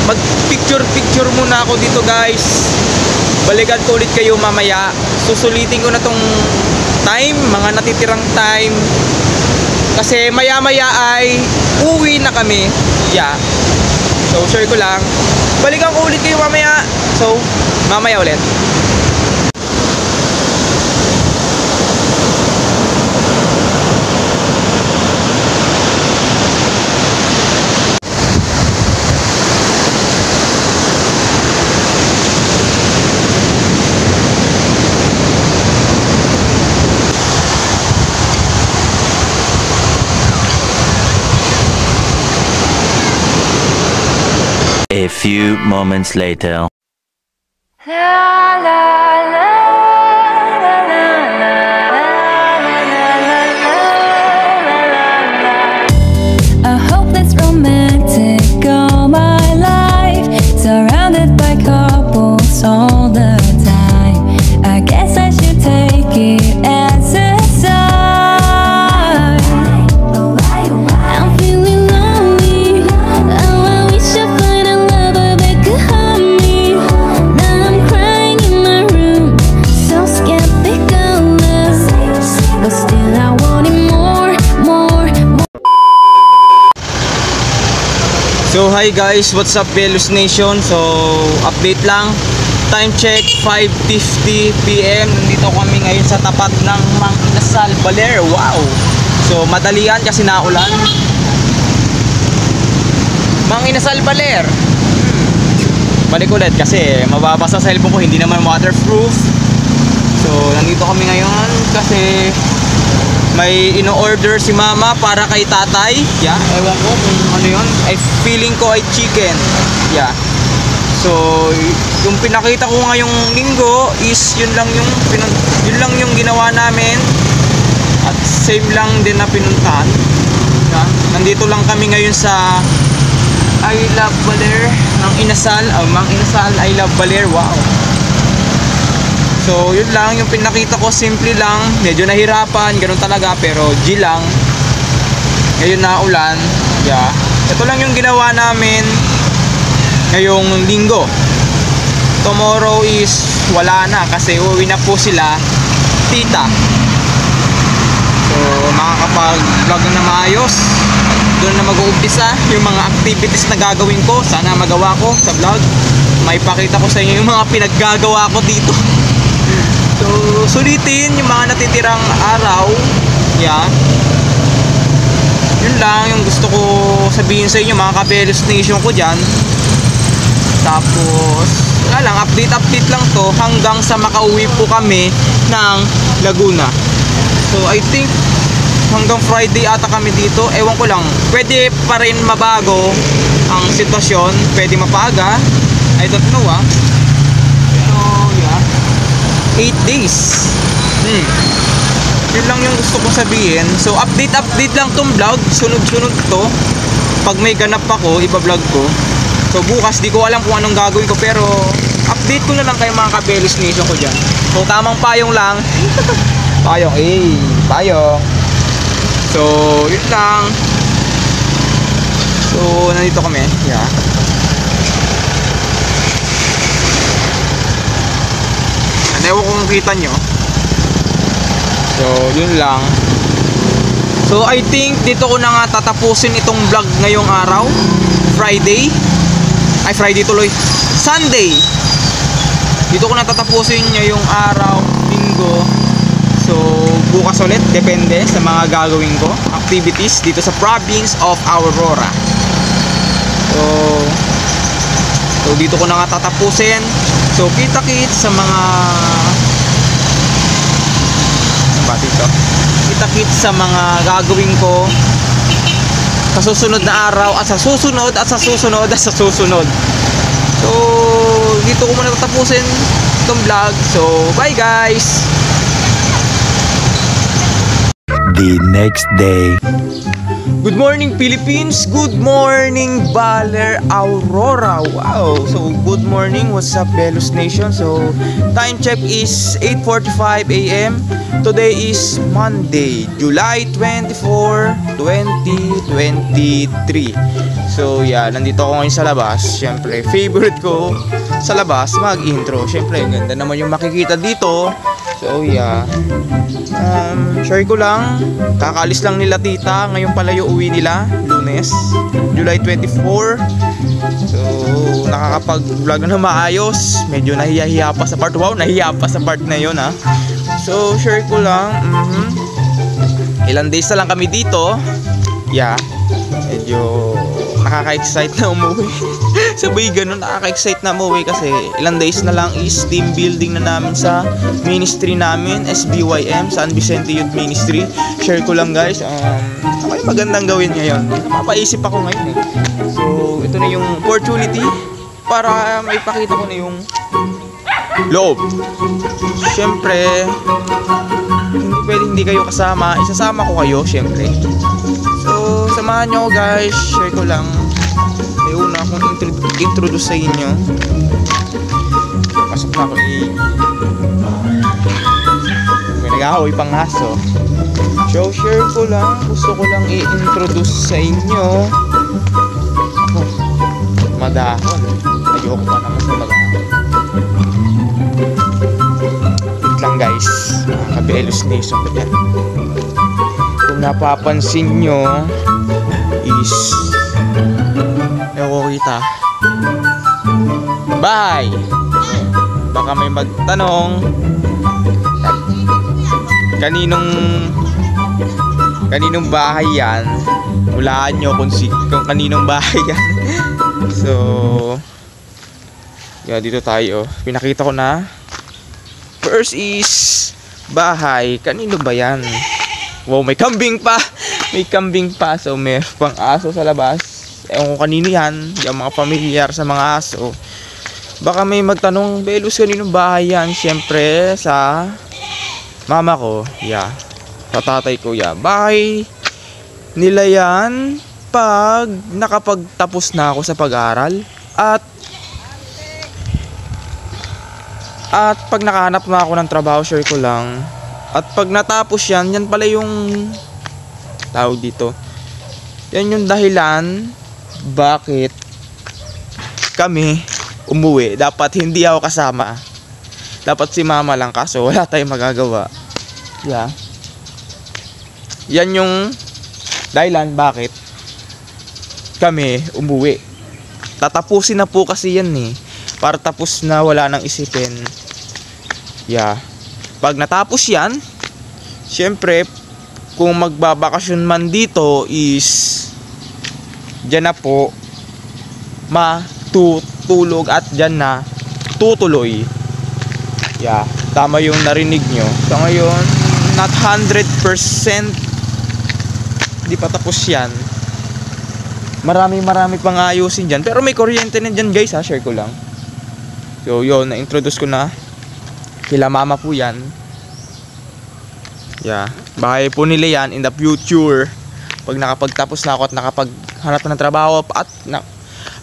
Mag picture picture muna ako dito guys. Balikan ko ulit kayo mamaya. Susulitin ko na tong time mga natitirang time kasi maya maya ay uwi na kami. Yeah. So share ko lang. Balikan ko ulit kayo mamaya. So mamaya ulit A few moments later. Hi guys, what's up Belus Nation? So update lang. Time check 5:50 PM. Nandito kami ngayon sa tapat ng Mang Inasal Baler. Wow. So madalian kasi naulan. Mang Inasal Baler. Hmm. Balik ulit kasi mababasa sa cellphone ko hindi naman waterproof. So nandito kami ngayon kasi may ino-order si mama para kay tatay. Yeah, ewan ko kung ano yun. I feeling ko ay chicken. Yeah. So, yung pinakita ko ngayong linggo is yun lang yung yun lang yung ginawa namin at same lang din na pinuntahan. Yeah. Nandito lang kami ngayon sa I Love Baler ng Inasal. Oh, Mang Inasal I Love Baler. Wow. So, yun lang, yung pinakita ko, simple lang. Medyo nahirapan, ganun talaga, pero G lang. Ngayon na ulan, yeah. Ito lang yung ginawa namin ngayong linggo. Tomorrow is wala na kasi uuwi na po sila tita. So, makakapag-vlog na maayos. Doon na mag-uumpisa yung mga activities na gagawin ko. Sana magawa ko sa vlog. May pakita ko sa inyo yung mga pinaggagawa ko dito. So, sulitin yung mga natitirang araw. Yeah. Yun lang yung gusto ko sabihin sa inyo mga kabelos nation ko dyan. Tapos, wala lang, update-update lang to hanggang sa makauwi po kami ng Laguna. So, I think hanggang Friday ata kami dito. Ewan ko lang, pwede pa rin mabago ang sitwasyon. Pwede mapaga. I don't know ah. Pero, yeah. 8 days. Hmm. Yun lang yung gusto kong sabihin. So, update-update lang tong vlog. Sunod-sunod to. Pag may ganap ako, iba-vlog ko. So, bukas, di ko alam kung anong gagawin ko. Pero, update ko na lang kayo mga kabelis nation ko dyan. So, tamang payong lang. <laughs> payong, eh. Payong. So, yun lang. So, nandito kami. Yeah. Ano ewan kung kita nyo. So, yun lang. So, I think dito ko na nga tatapusin itong vlog ngayong araw. Friday. Ay, Friday tuloy. Sunday. Dito ko na tatapusin ngayong araw, linggo. So, bukas ulit. Depende sa mga gagawin ko. Activities dito sa province of Aurora. So, so dito ko na nga tatapusin. So, kita-kits sa mga ba dito? Kita-kits sa mga gagawin ko sa susunod na araw at sa susunod at sa susunod at sa susunod. So, dito ko muna tatapusin itong vlog. So, bye guys! The next day. Good morning Philippines! Good morning Baler Aurora! Wow! So good morning, what's up Belus Nation? So time check is 8.45 a.m. Today is Monday, July 24, 2023 So yeah, nandito ako ngayon sa labas. Siyempre, favorite ko sa labas mag-intro. Siyempre, ganda naman yung makikita dito. So yeah. Um, share ko lang, kakalis lang nila tita, ngayon pala yung uwi nila, lunes, July 24. So, nakakapag-vlog na maayos, medyo nahiya-hiya pa sa part, wow, nahiya pa sa part na yun ha. So, share ko lang, mhm. ilang days na lang kami dito, yeah, medyo nakaka-excite na umuwi. <laughs> Sabay ganun, nakaka-excite na umuwi kasi ilang days na lang is team building na namin sa ministry namin, SBYM, San Vicente Youth Ministry. Share ko lang guys, um, ano yung magandang gawin ngayon? Napapaisip ako ngayon eh. So, ito na yung opportunity para maipakita ko na yung loob. Siyempre, hindi pwede hindi kayo kasama. Isasama ko kayo, siyempre. So, samahan nyo guys. Share ko lang. May una akong intro- introduce sa inyo. Pasok na ako eh. May nag-ahoy pang haso. So, share ko lang. Gusto ko lang i-introduce sa inyo. Madahon. Ayoko pa naman sa madahon. Guys. Kabelos nation dyan kung napapansin nyo is ewan kita. Bahay. Baka may magtanong. Kaninong kaninong bahay yan? Hulaan nyo kung, si, kung kaninong bahay yan. <laughs> so, yeah, dito tayo. Pinakita ko na. First is bahay. Kanino ba yan? Wow, may kambing pa. May kambing pa. So, may pang aso sa labas. Ewan ko kanino yan. Yung mga pamilyar sa mga aso. Baka may magtanong, Belus, kaninong bahay yan? Siyempre, sa mama ko. Yeah. Sa tatay ko, yeah. Bahay nila yan pag nakapagtapos na ako sa pag-aaral. At at pag nakahanap na ako ng trabaho, share ko lang. At pag natapos yan, yan pala yung tawag dito. Yan yung dahilan bakit kami umuwi. Dapat hindi ako kasama. Dapat si mama lang kaso wala tayong magagawa. Yeah. Yan yung dahilan bakit kami umuwi. Tatapusin na po kasi yan eh. Para tapos na wala nang isipin. Yeah. Pag natapos yan, syempre, kung magbabakasyon man dito is dyan na po matutulog at dyan na tutuloy. Yeah, tama yung narinig nyo. So ngayon, not 100% di pa tapos yan. Marami marami pang ayusin dyan. Pero may kuryente na dyan guys ha, share ko lang. So yun, na-introduce ko na. Kila mama po yan. Yeah, bahay po nila yan in the future. Pag nakapagtapos na ako at nakapaghanap na ng trabaho at na,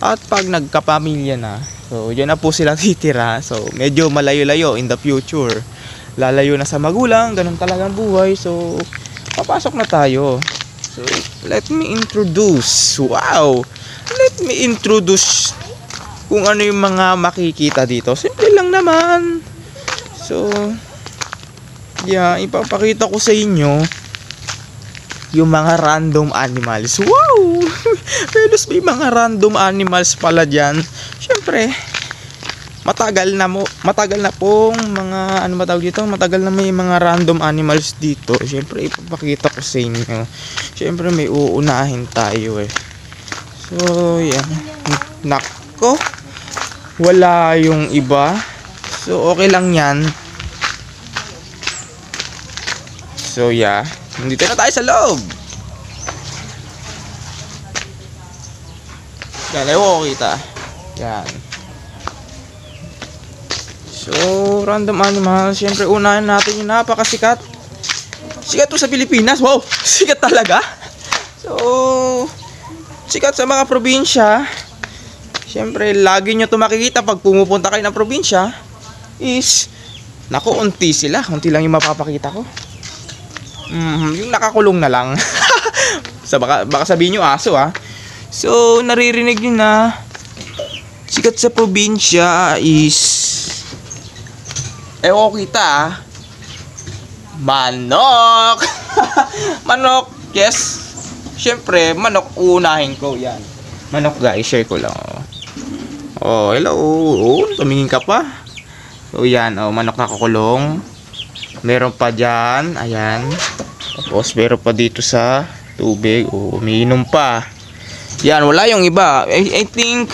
at pag nagkapamilya na. So, yan na po sila <laughs> titira. So, medyo malayo-layo in the future. Lalayo na sa magulang, ganun talagang buhay. So, papasok na tayo. So, let me introduce. Wow! Let me introduce kung ano yung mga makikita dito. Simple lang naman. So, yeah, ipapakita ko sa inyo yung mga random animals. Wow! <laughs> Pelos may mga random animals pala dyan. Siyempre, matagal na mo, matagal na pong mga, ano ba tawag dito? Matagal na may mga random animals dito. Siyempre, ipapakita ko sa inyo. Siyempre, may uunahin tayo eh. So, yan. Nako. Wala yung iba. So, okay lang yan. So, yeah. Nandito na tayo sa loob. Ayaw ko kita. Yan. So, random animals. Siyempre, unahin natin yung napakasikat. Sikat to sa Pilipinas. Wow! <laughs> Sikat talaga. So, sikat sa mga probinsya. Siyempre, lagi nyo ito makikita pag pumupunta kayo ng probinsya is, naku, unti sila. Unti lang yung mapapakita ko. Mm, yung nakakulong na lang. <laughs> sa baka, baka sabihin nyo aso ah. So, naririnig nyo na sikat sa probinsya is eh ko kita ah. Manok! <laughs> manok! Yes! Siyempre, manok unahin ko yan. Manok guys, share ko lang. Oh, oh hello. Oh, tumingin ka pa. So yan, oh, manok nakakulong. Meron pa dyan, ayan. Tapos meron pa dito sa tubig. Oh, umiinom pa. Yan, wala yung iba. I, I think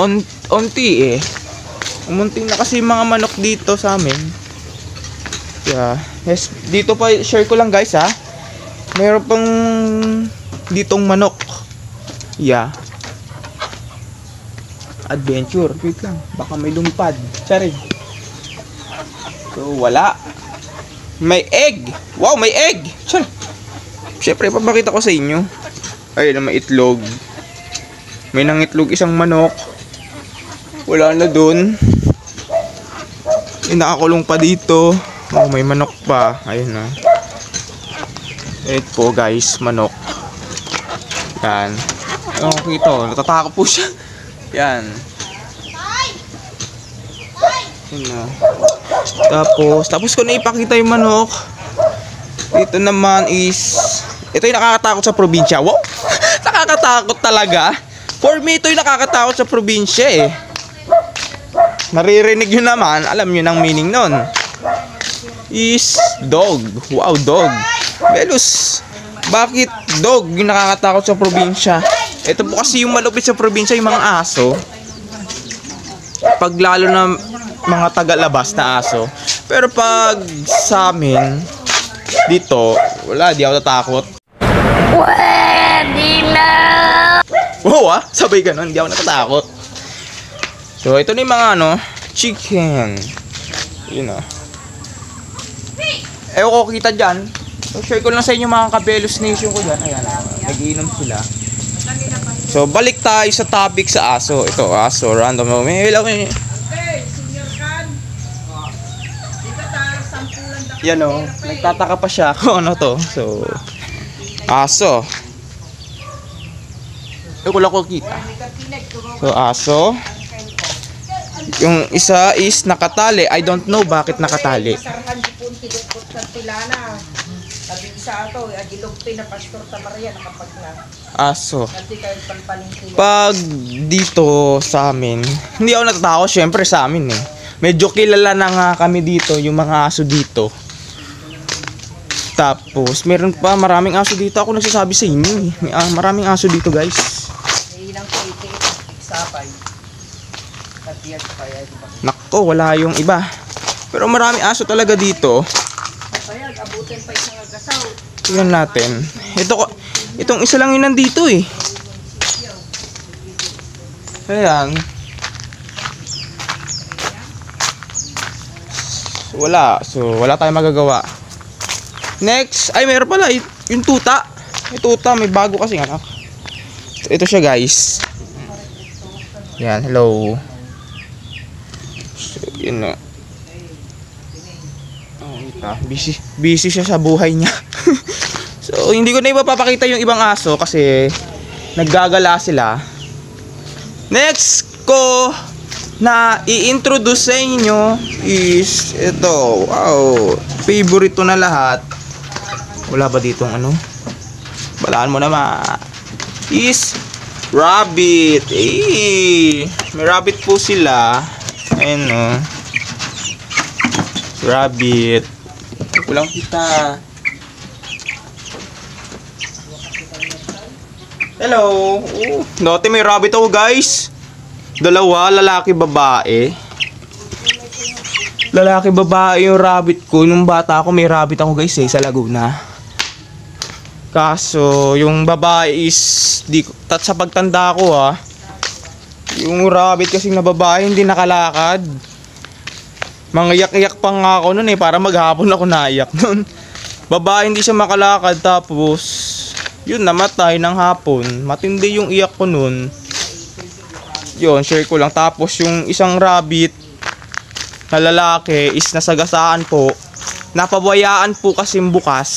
on onti eh. Umunting na kasi mga manok dito sa amin. Yeah. Yes, dito pa share ko lang guys ha. Meron pang ditong manok. Yeah. Adventure. Wait lang. Baka may lumipad. Sorry. So, wala. May egg. Wow, may egg. Sorry. Siyempre, papakita ko sa inyo. Ayun na may itlog. May nangitlog isang manok. Wala na dun. May nakakulong pa dito. Oh, may manok pa. Ayun na. Ito po guys, manok. Yan. Okay ito. Natatakot po siya. Yan. Yan na. Tapos, tapos ko na ipakita yung manok. Dito naman is, ito yung nakakatakot sa probinsya. Wow! <laughs> nakakatakot talaga. For me, ito yung nakakatakot sa probinsya eh. Naririnig nyo naman, alam nyo ng meaning nun. Is dog. Wow, dog. Belus, bakit dog yung nakakatakot sa probinsya? Ito po kasi yung malupit sa probinsya, yung mga aso. Pag lalo na mga tagalabas na aso. Pero pag sa amin, dito, wala, di ako natakot. Pwede na! Oo ah, sabay ganun, di ako natatakot. So, ito na yung mga ano, chicken. Yun ah. Ewan ko kita dyan. So, share ko lang sa inyo mga kabelos nation ko dyan. Ayan, ah, nagiinom sila. So, balik tayo sa topic sa aso. Ito, aso, random. May hilaw eh. Yan o, nagtataka pa siya kung ano to. So, aso. Ko lang ko kita. So, aso. Yung isa is nakatali. I don't know bakit nakatali. Tilukot sa sa ato, agilugpi na pastor ta Maria nakapagla. Aso. Kasi kahit palpalingki. Pag dito sa amin, hindi ako natatakot syempre sa amin eh. Medyo kilala na nga kami dito, yung mga aso dito. Tapos, meron pa maraming aso dito. Ako nagsasabi sa inyo eh. May, ah, maraming aso dito guys. Ilang kiti, sapay. Katiyag pa yan. Nako, wala yung iba. Pero maraming aso talaga dito. Payag, abutin pa. Tingnan natin. Ito itong isa lang yun nandito eh. Ayan. Wala. So, wala tayong magagawa. Next, ay meron pala yung tuta. Yung tuta, may bago kasi anak. Ito siya guys. Yan, hello. So, yun na. Ita. Busy, busy siya sa buhay niya. <laughs> so, hindi ko na ipapakita yung ibang aso kasi naggagala sila. Next ko na i-introduce sa inyo is ito. Wow, favorite na lahat. Wala ba ditong ano? Balaan mo naman. Is rabbit. Eh, may rabbit po sila. Ayun oh. Rabbit. Kulang kita. Hello. Oh, dati may rabbit ako guys. Dalawa, lalaki, babae. Lalaki, babae yung rabbit ko. Nung bata ako, may rabbit ako guys eh, sa Laguna. Kaso, yung babae is, di, tat sa pagtanda ko ah, yung rabbit kasi na babae hindi nakalakad. Mangiyak-iyak pa nga ako nun eh, para maghapon ako naiyak nun. <laughs> Babae hindi siya makalakad tapos, yun namatay ng hapon. Matindi yung iyak ko nun. Yun, share ko lang. Tapos yung isang rabbit na lalaki is nasagasaan po. Napabayaan po kasi bukas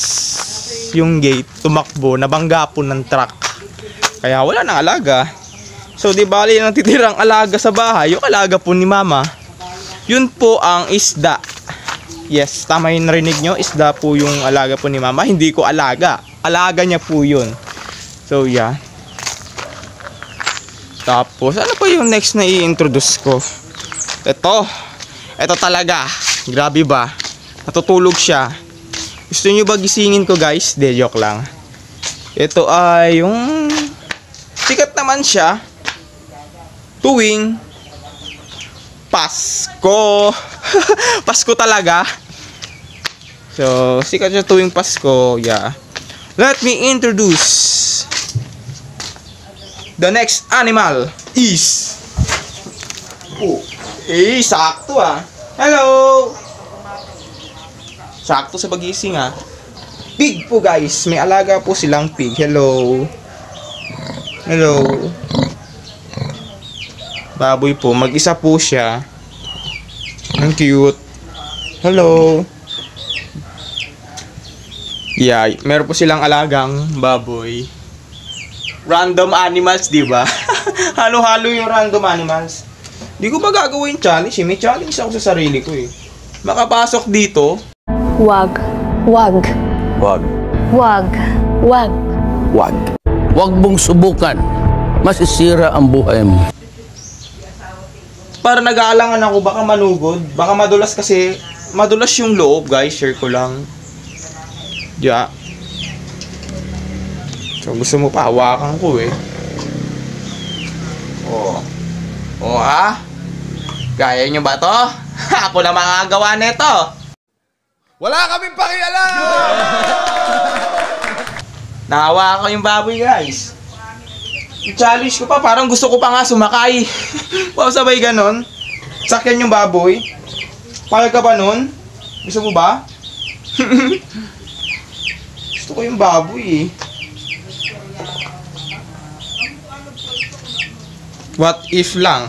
yung gate, tumakbo, nabangga po ng truck. Kaya wala nang alaga. So di bali ang titirang alaga sa bahay, yung alaga po ni mama. Yun po ang isda. Yes, tama yung narinig nyo, isda po yung alaga po ni mama. Hindi ko alaga. Alaga niya po yun. So yeah. Tapos, ano pa yung next na i-introduce ko? Ito. Ito talaga. Grabe ba? Natutulog siya. Gusto nyo ba gisingin ko guys? De, joke lang. Ito ay yung... Sikat naman siya. Tuwing... Pasko. <laughs> Pasko talaga. So, sikat siya tuwing Pasko. Yeah. Let me introduce the next animal is Oh, eh, sakto ah. Hello! Sakto sa pagising ah. Pig po guys. May alaga po silang pig. Hello. Hello. Baboy po. Mag-isa po siya. Ang cute. Hello. Yeah, meron po silang alagang baboy. Random animals, di ba? <laughs> Halo-halo yung random animals. Di ko ba gagawin challenge eh. May challenge ako sa sarili ko eh. Makapasok dito, Wag. Wag. Wag. Wag. Wag. Wag. Wag mong subukan. masisira ang buhay mo. Para nag-aalangan ako, baka manugod. Baka madulas kasi, madulas yung loob guys, share ko lang. Yeah. So gusto mo pa, hawakan ko eh. Oh. Oh ha? Kaya nyo ba to? <laughs> Ako na makagawa nito. Wala kaming pakialam! <laughs> Nahawa ko yung baboy guys. Challenge ko pa, parang gusto ko pa nga sumakay. <laughs> wow, sabay ganon. Sakyan yung baboy. Payag ka ba nun? Gusto mo ba? <laughs> gusto ko yung baboy eh. What if lang?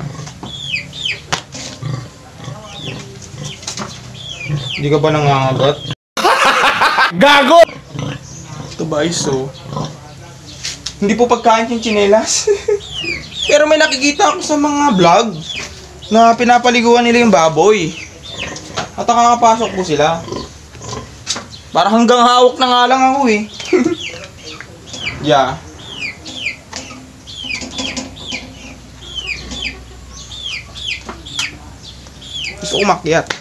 Hindi ka ba nangangagat? <laughs> Gago! Ito ba iso? Hindi po pagkain yung chinelas. <laughs> Pero may nakikita ako sa mga vlog na pinapaliguan nila yung baboy. At nakakapasok po sila. Para hanggang hawak na nga lang ako eh. <laughs> yeah. Gusto ko makyat.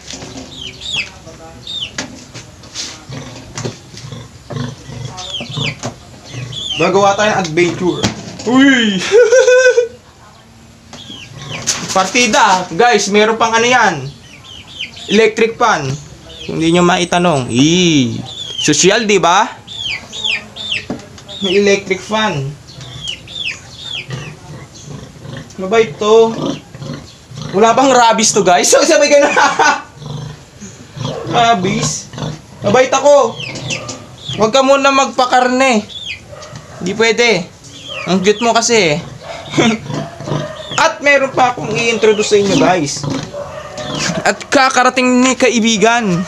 Gagawa tayo ng adventure. Uy! <laughs> Partida! Guys, meron pang ano yan. Electric fan. Kung hindi nyo maitanong. Eee! Social, di ba? May electric fan. Mabait to. Wala bang rabies to guys? <laughs> So, sabay ka na. rabies? Mabait ako. Huwag ka muna magpakarne. Hindi pwede. Ang cute mo kasi. <laughs> At meron pa akong i-introduce sa inyo guys. At kakarating ni kaibigan.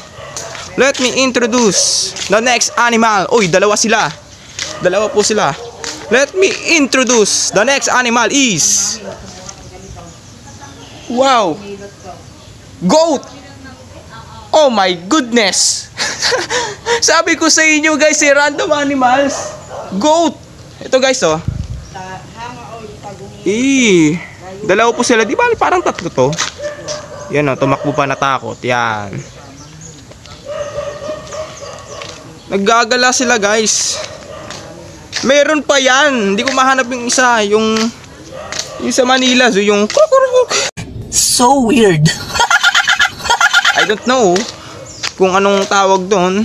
Let me introduce the next animal. Uy, dalawa sila. Dalawa po sila. Let me introduce the next animal is Wow. Goat. Oh my goodness. <laughs> Sabi ko sa inyo guys, si random animals. Goat. Ito guys oh. Eh, dalawa po sila. Di ba parang tatlo to? Yan oh, tumakbo pa natakot. Yan. Naggagala sila guys. Meron pa yan. Hindi ko mahanap yung isa. Yung yung sa Manila. So yung So weird. <laughs> I don't know kung anong tawag doon.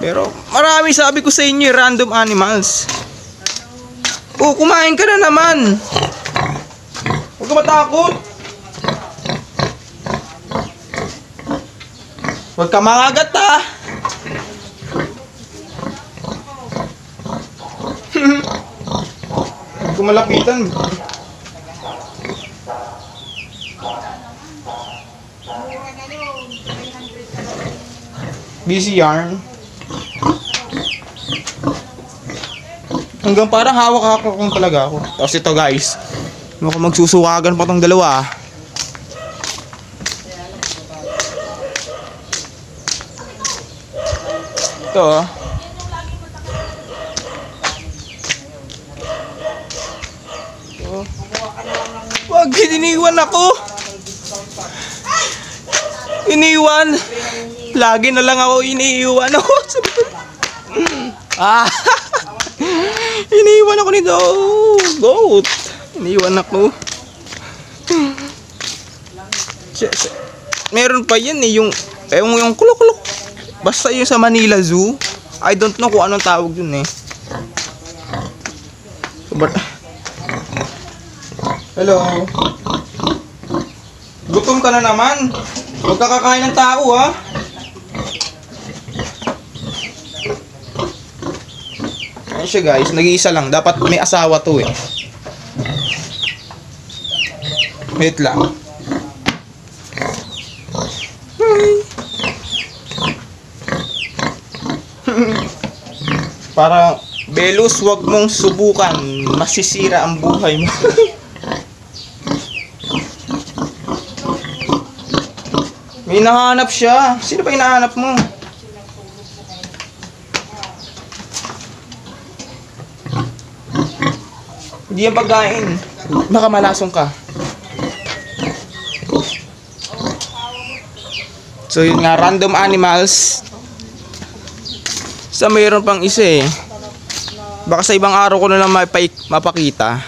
Pero marami sabi ko sa inyo random animals. Oh, kumain ka na naman. Huwag ka matakot. Huwag ka mangagat ha. <laughs> Huwag ko malapitan. Busy. Hanggang parang hawak ako kung talaga ako. Tapos ito guys. Mukhang magsusuwagan pa tong dalawa. Ito oh. Wag, iniwan ako. Iniwan. Lagi na lang ako iniiwan. Oh, <laughs> sabi ko. ah. <laughs> Iniiwan ako nito. Goat. Iniiwan ako. Meron pa yan eh, yung, eh, yung, yung kulok-kulok. Basta yung sa Manila Zoo. I don't know kung anong tawag dun eh. Sobar- Hello. Gutom ka na naman. Huwag ka kakain ng tao ha. Ayun siya guys, nag-iisa lang. Dapat may asawa to eh. Wait lang. <laughs> Para Belus, wag mong subukan. Masisira ang buhay mo. <laughs> May nahanap siya. Sino ba hinahanap mo? Hindi yan pagkain. Baka ka. So yun nga, random animals. Sa mayroon pang isa eh. Baka sa ibang araw ko na lang mapakita.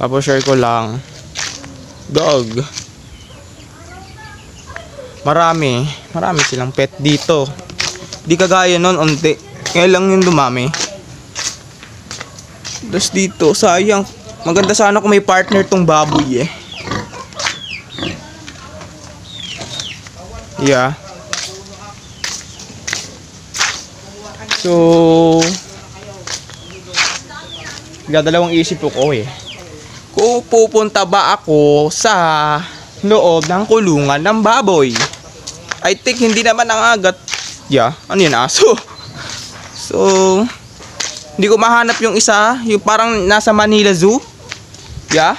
Papo-share ko lang. Dog. Marami. Marami silang pet dito. Di kagaya nun, unti. Ngayon lang yung dumami. Tapos dito, sayang. Maganda sana kung may partner tong baboy eh. Yeah. So, dadalawang isip ko eh. Kung pupunta ba ako sa loob ng kulungan ng baboy? I think hindi naman ang agat. Yeah, ano yan aso? <laughs> So, hindi ko mahanap yung isa, yung parang nasa Manila Zoo. Yeah.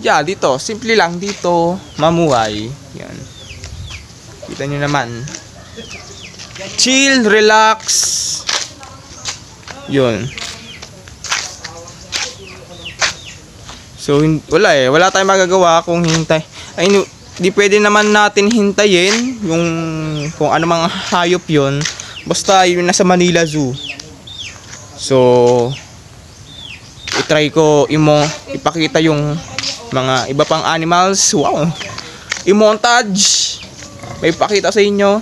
Yeah, dito. Simple lang dito. Mamuhay. Yan. Kita nyo naman. Chill, relax. Yun. So, wala eh. Wala tayong magagawa kung hintay. Ay, di pwede naman natin hintayin yung kung ano mga hayop yon Basta yun nasa Manila Zoo. So, itry ko imo ipakita yung mga iba pang animals. Wow. I-montage. May pakita sa inyo.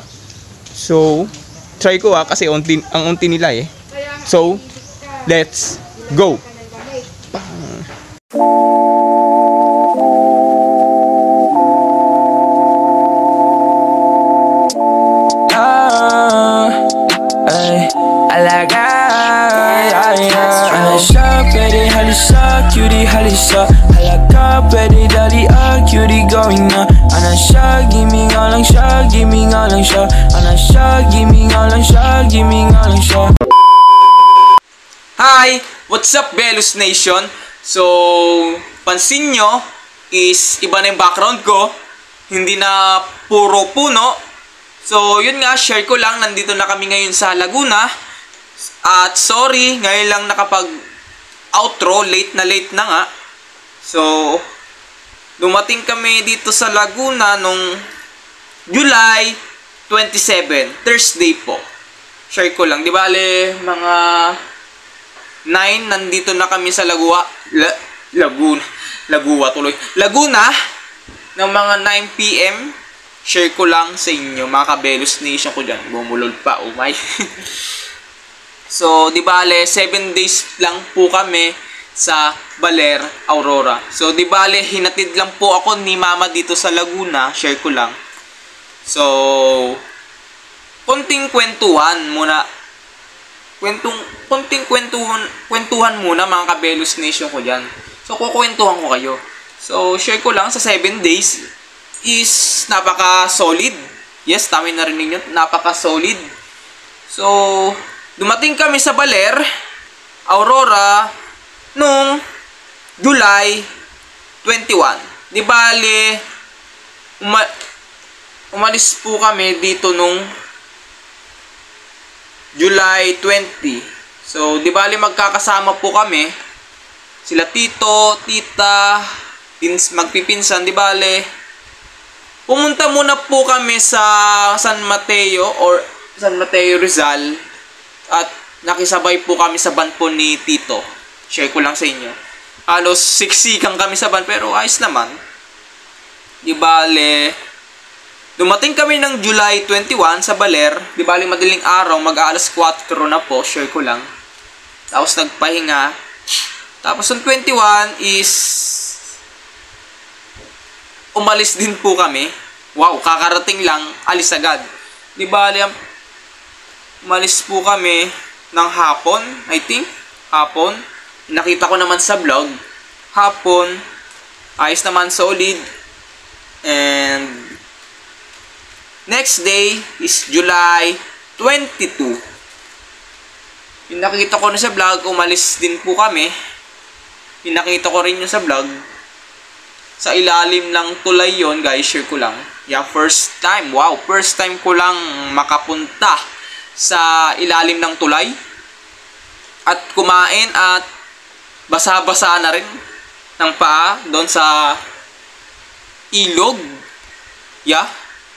So, try ko ah kasi unti, ang unti nila eh. So, let's go. Ay, halisa Cutie halisa Halaka, pwede dali ah Cutie going na Anasha, gimme nga lang siya Gimme nga lang siya Anasha, gimme nga lang siya Gimme nga lang siya Hi! What's up, Belus Nation? So, pansin nyo, is iba na yung background ko. Hindi na puro puno. So, yun nga, share ko lang. Nandito na kami ngayon sa Laguna. At sorry, ngayon lang nakapag outro. Late na late na nga. So, dumating kami dito sa Laguna nung July 27, Thursday po. Share ko lang. Di bale, mga 9, nandito na kami sa Lagua. La, Laguna. Lagua tuloy. Laguna, ng mga 9 p.m. Share ko lang sa inyo, mga kabelus nation ko dyan. Bumulol pa, oh my. <laughs> so, di bale, 7 days lang po kami sa Baler, Aurora. So, di bale, hinatid lang po ako ni mama dito sa Laguna. Share ko lang. So, konting kwentuhan muna kwentong konting kwentuhan kwentuhan muna mga kabelus nation ko diyan. So kukwentuhan ko kayo. So share ko lang sa 7 days is napaka solid. Yes, tama na rin ninyo, napaka solid. So dumating kami sa Baler, Aurora nung July 21. Di bale uma- umalis po kami dito nung July 20. So, di bali magkakasama po kami. Sila tito, tita, pins, magpipinsan, di bale. Pumunta muna po kami sa San Mateo or San Mateo Rizal at nakisabay po kami sa van po ni tito. Share ko lang sa inyo. Halos siksikan kami sa van pero ayos naman. Di bale, Dumating kami ng July 21 sa Baler. Di bali madaling araw, mag-aalas 4 na po, share ko lang. Tapos nagpahinga. Tapos yung 21 is umalis din po kami. Wow, kakarating lang, alis agad. Di bali, umalis po kami ng hapon, I think. Hapon. Nakita ko naman sa vlog. Hapon. Ayos naman, solid. And Next day is July 22. Yung nakita ko na sa vlog, umalis din po kami. Pinakita ko rin yung sa vlog. Sa ilalim ng tulay yon guys, share ko lang. Yeah, first time. Wow, first time ko lang makapunta sa ilalim ng tulay. at kumain at basa-basa na rin ng paa doon sa ilog. Yeah,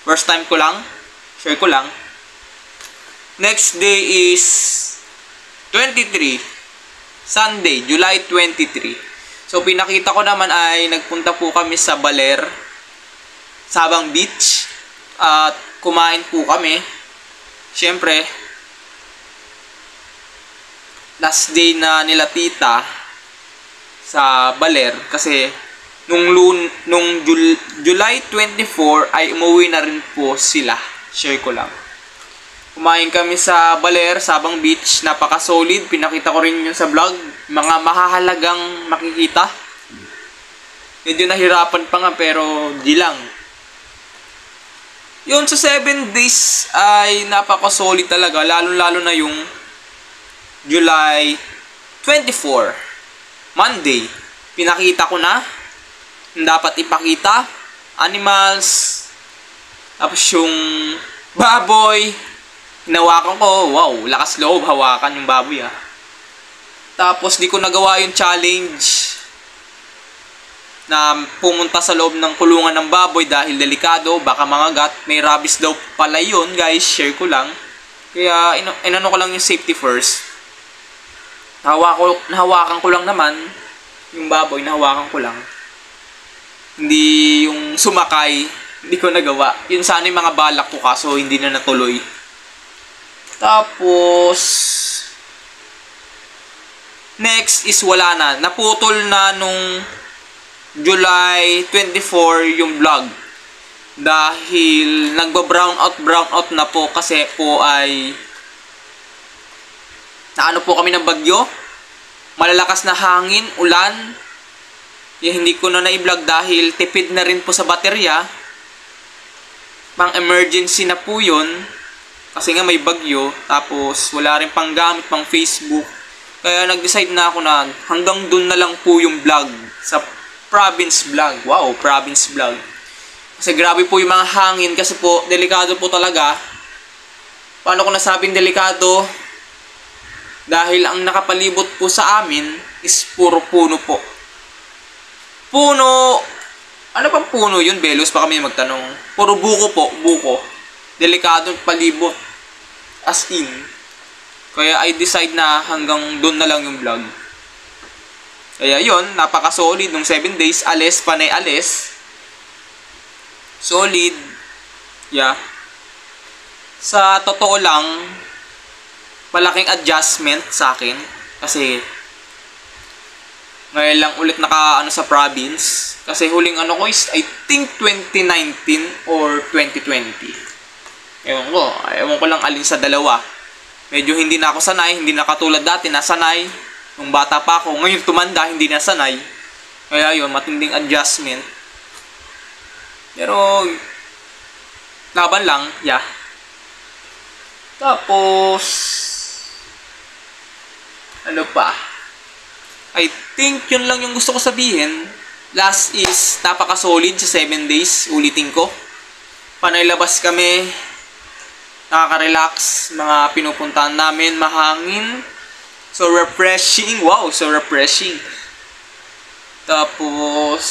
first time ko lang. Share ko lang. Next day is 23. Sunday, July 23. So, pinakita ko naman ay nagpunta po kami sa Baler, Sabang Beach. At kumain po kami. Siyempre, last day na nila tita sa Baler kasi nung lun, nung Jul, July 24 ay umuwi na rin po sila. Share ko lang. Kumain kami sa Baler, Sabang Beach. Napaka-solid. Pinakita ko rin yun sa vlog. Mga mahahalagang makikita. Medyo nahirapan pa nga pero di lang. Yun sa 7 days ay napaka-solid talaga. Lalo-lalo na yung July 24. Monday. Pinakita ko na. Dapat ipakita. Animals. Tapos yung baboy. Hinawakan ko. Wow, lakas loob. Hawakan yung baboy ah. Tapos di ko nagawa yung challenge na pumunta sa loob ng kulungan ng baboy dahil delikado, baka mangagat. May rabies daw pala yun, guys. Share ko lang. Kaya ino, inano ko lang yung safety first. Nahawa ko, nahawakan ko lang naman yung baboy, nahawakan ko lang. Hindi yung sumakay, hindi ko nagawa. Yun sana yung mga balak ko kaso hindi na natuloy. Tapos, next is wala na. Naputol na nung July 24 yung vlog. Dahil nagba-brown out, brown out na po kasi po ay naano po kami ng bagyo. Malalakas na hangin, ulan. Yung hindi ko na na-vlog dahil tipid na rin po sa baterya. Pang emergency na po yun. Kasi nga may bagyo. Tapos wala rin pang gamit, pang Facebook. Kaya nag-decide na ako na hanggang dun na lang po yung vlog sa province vlog. Wow, province vlog. Kasi grabe po yung mga hangin kasi po delikado po talaga. Paano ko nasabing delikado? Dahil ang nakapalibot po sa amin is puro puno po. Puno, ano bang puno yun, Belos? Baka kami magtanong. Puro buko po, buko. Delikadong palibot. As in. Kaya I decide na hanggang doon na lang yung vlog. Kaya yun, napaka-solid nung 7 days. Ales, panay ales. Solid. Yeah. Sa totoo lang, malaking adjustment sa akin. Kasi, ngayon lang ulit naka ano sa province. Kasi huling ano ko is I think 2019 or 2020. Ewan ko, ewan ko lang alin sa dalawa. Medyo hindi na ako sanay, hindi na katulad dati na sanay. Nung bata pa ako, ngayon tumanda, hindi na sanay. Kaya yun, matinding adjustment. Pero, laban lang, yeah. Tapos, ano pa? I think yun lang yung gusto ko sabihin. Last is napaka-solid sa 7 days. Ulitin ko. Panay labas kami. Nakaka-relax. Mga pinupuntahan namin. Mahangin. So refreshing. Wow, so refreshing. Tapos...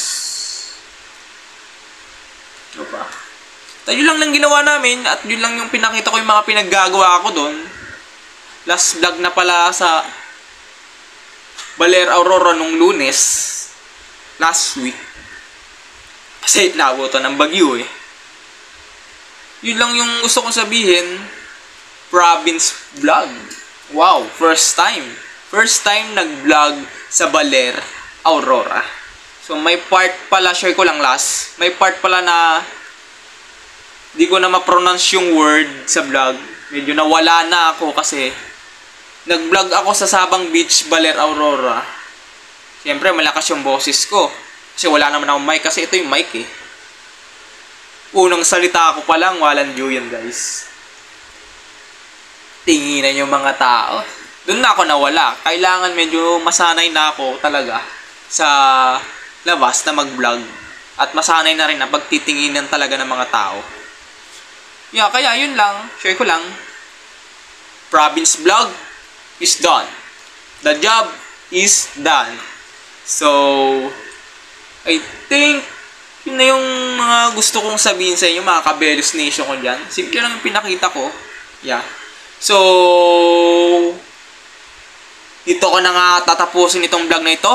Ano pa? Tayo lang lang ginawa namin at yun lang yung pinakita ko yung mga pinaggagawa ko doon. Last vlog na pala sa Baler Aurora nung lunes last week kasi naabutan ng bagyo eh yun lang yung gusto kong sabihin province vlog wow first time first time nag vlog sa Baler Aurora so may part pala share ko lang last may part pala na di ko na ma-pronounce yung word sa vlog medyo nawala na ako kasi nag-vlog ako sa Sabang Beach, Baler, Aurora. Siyempre, malakas yung boses ko. Kasi wala naman akong mic. Kasi ito yung mic eh. Unang salita ko pa lang, walang due yan guys. Tinginan yung mga tao. Doon na ako nawala. Kailangan medyo masanay na ako talaga sa labas na mag-vlog. At masanay na rin na pagtitinginan talaga ng mga tao. Yeah, kaya yun lang. Share ko lang. Province vlog is done. the job is done. So, I think, yun na yung mga gusto kong sabihin sa inyo, mga Kabelus Nation ko dyan. Simple lang yung pinakita ko. Yeah. So, dito ko na nga tatapusin itong vlog na ito.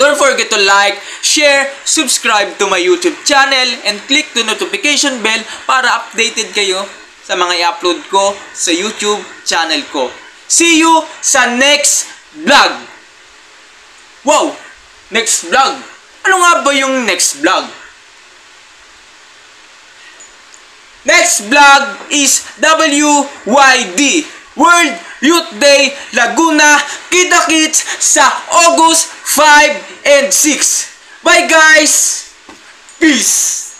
Don't forget to like, share, subscribe to my YouTube channel, and click the notification bell para updated kayo sa mga i-upload ko sa YouTube channel ko. See you sa next vlog! Wow! Next vlog! Ano nga ba yung next vlog? Next vlog is WYD, World Youth Day Laguna, Kita Kids sa August 5 and 6. Bye guys! Peace!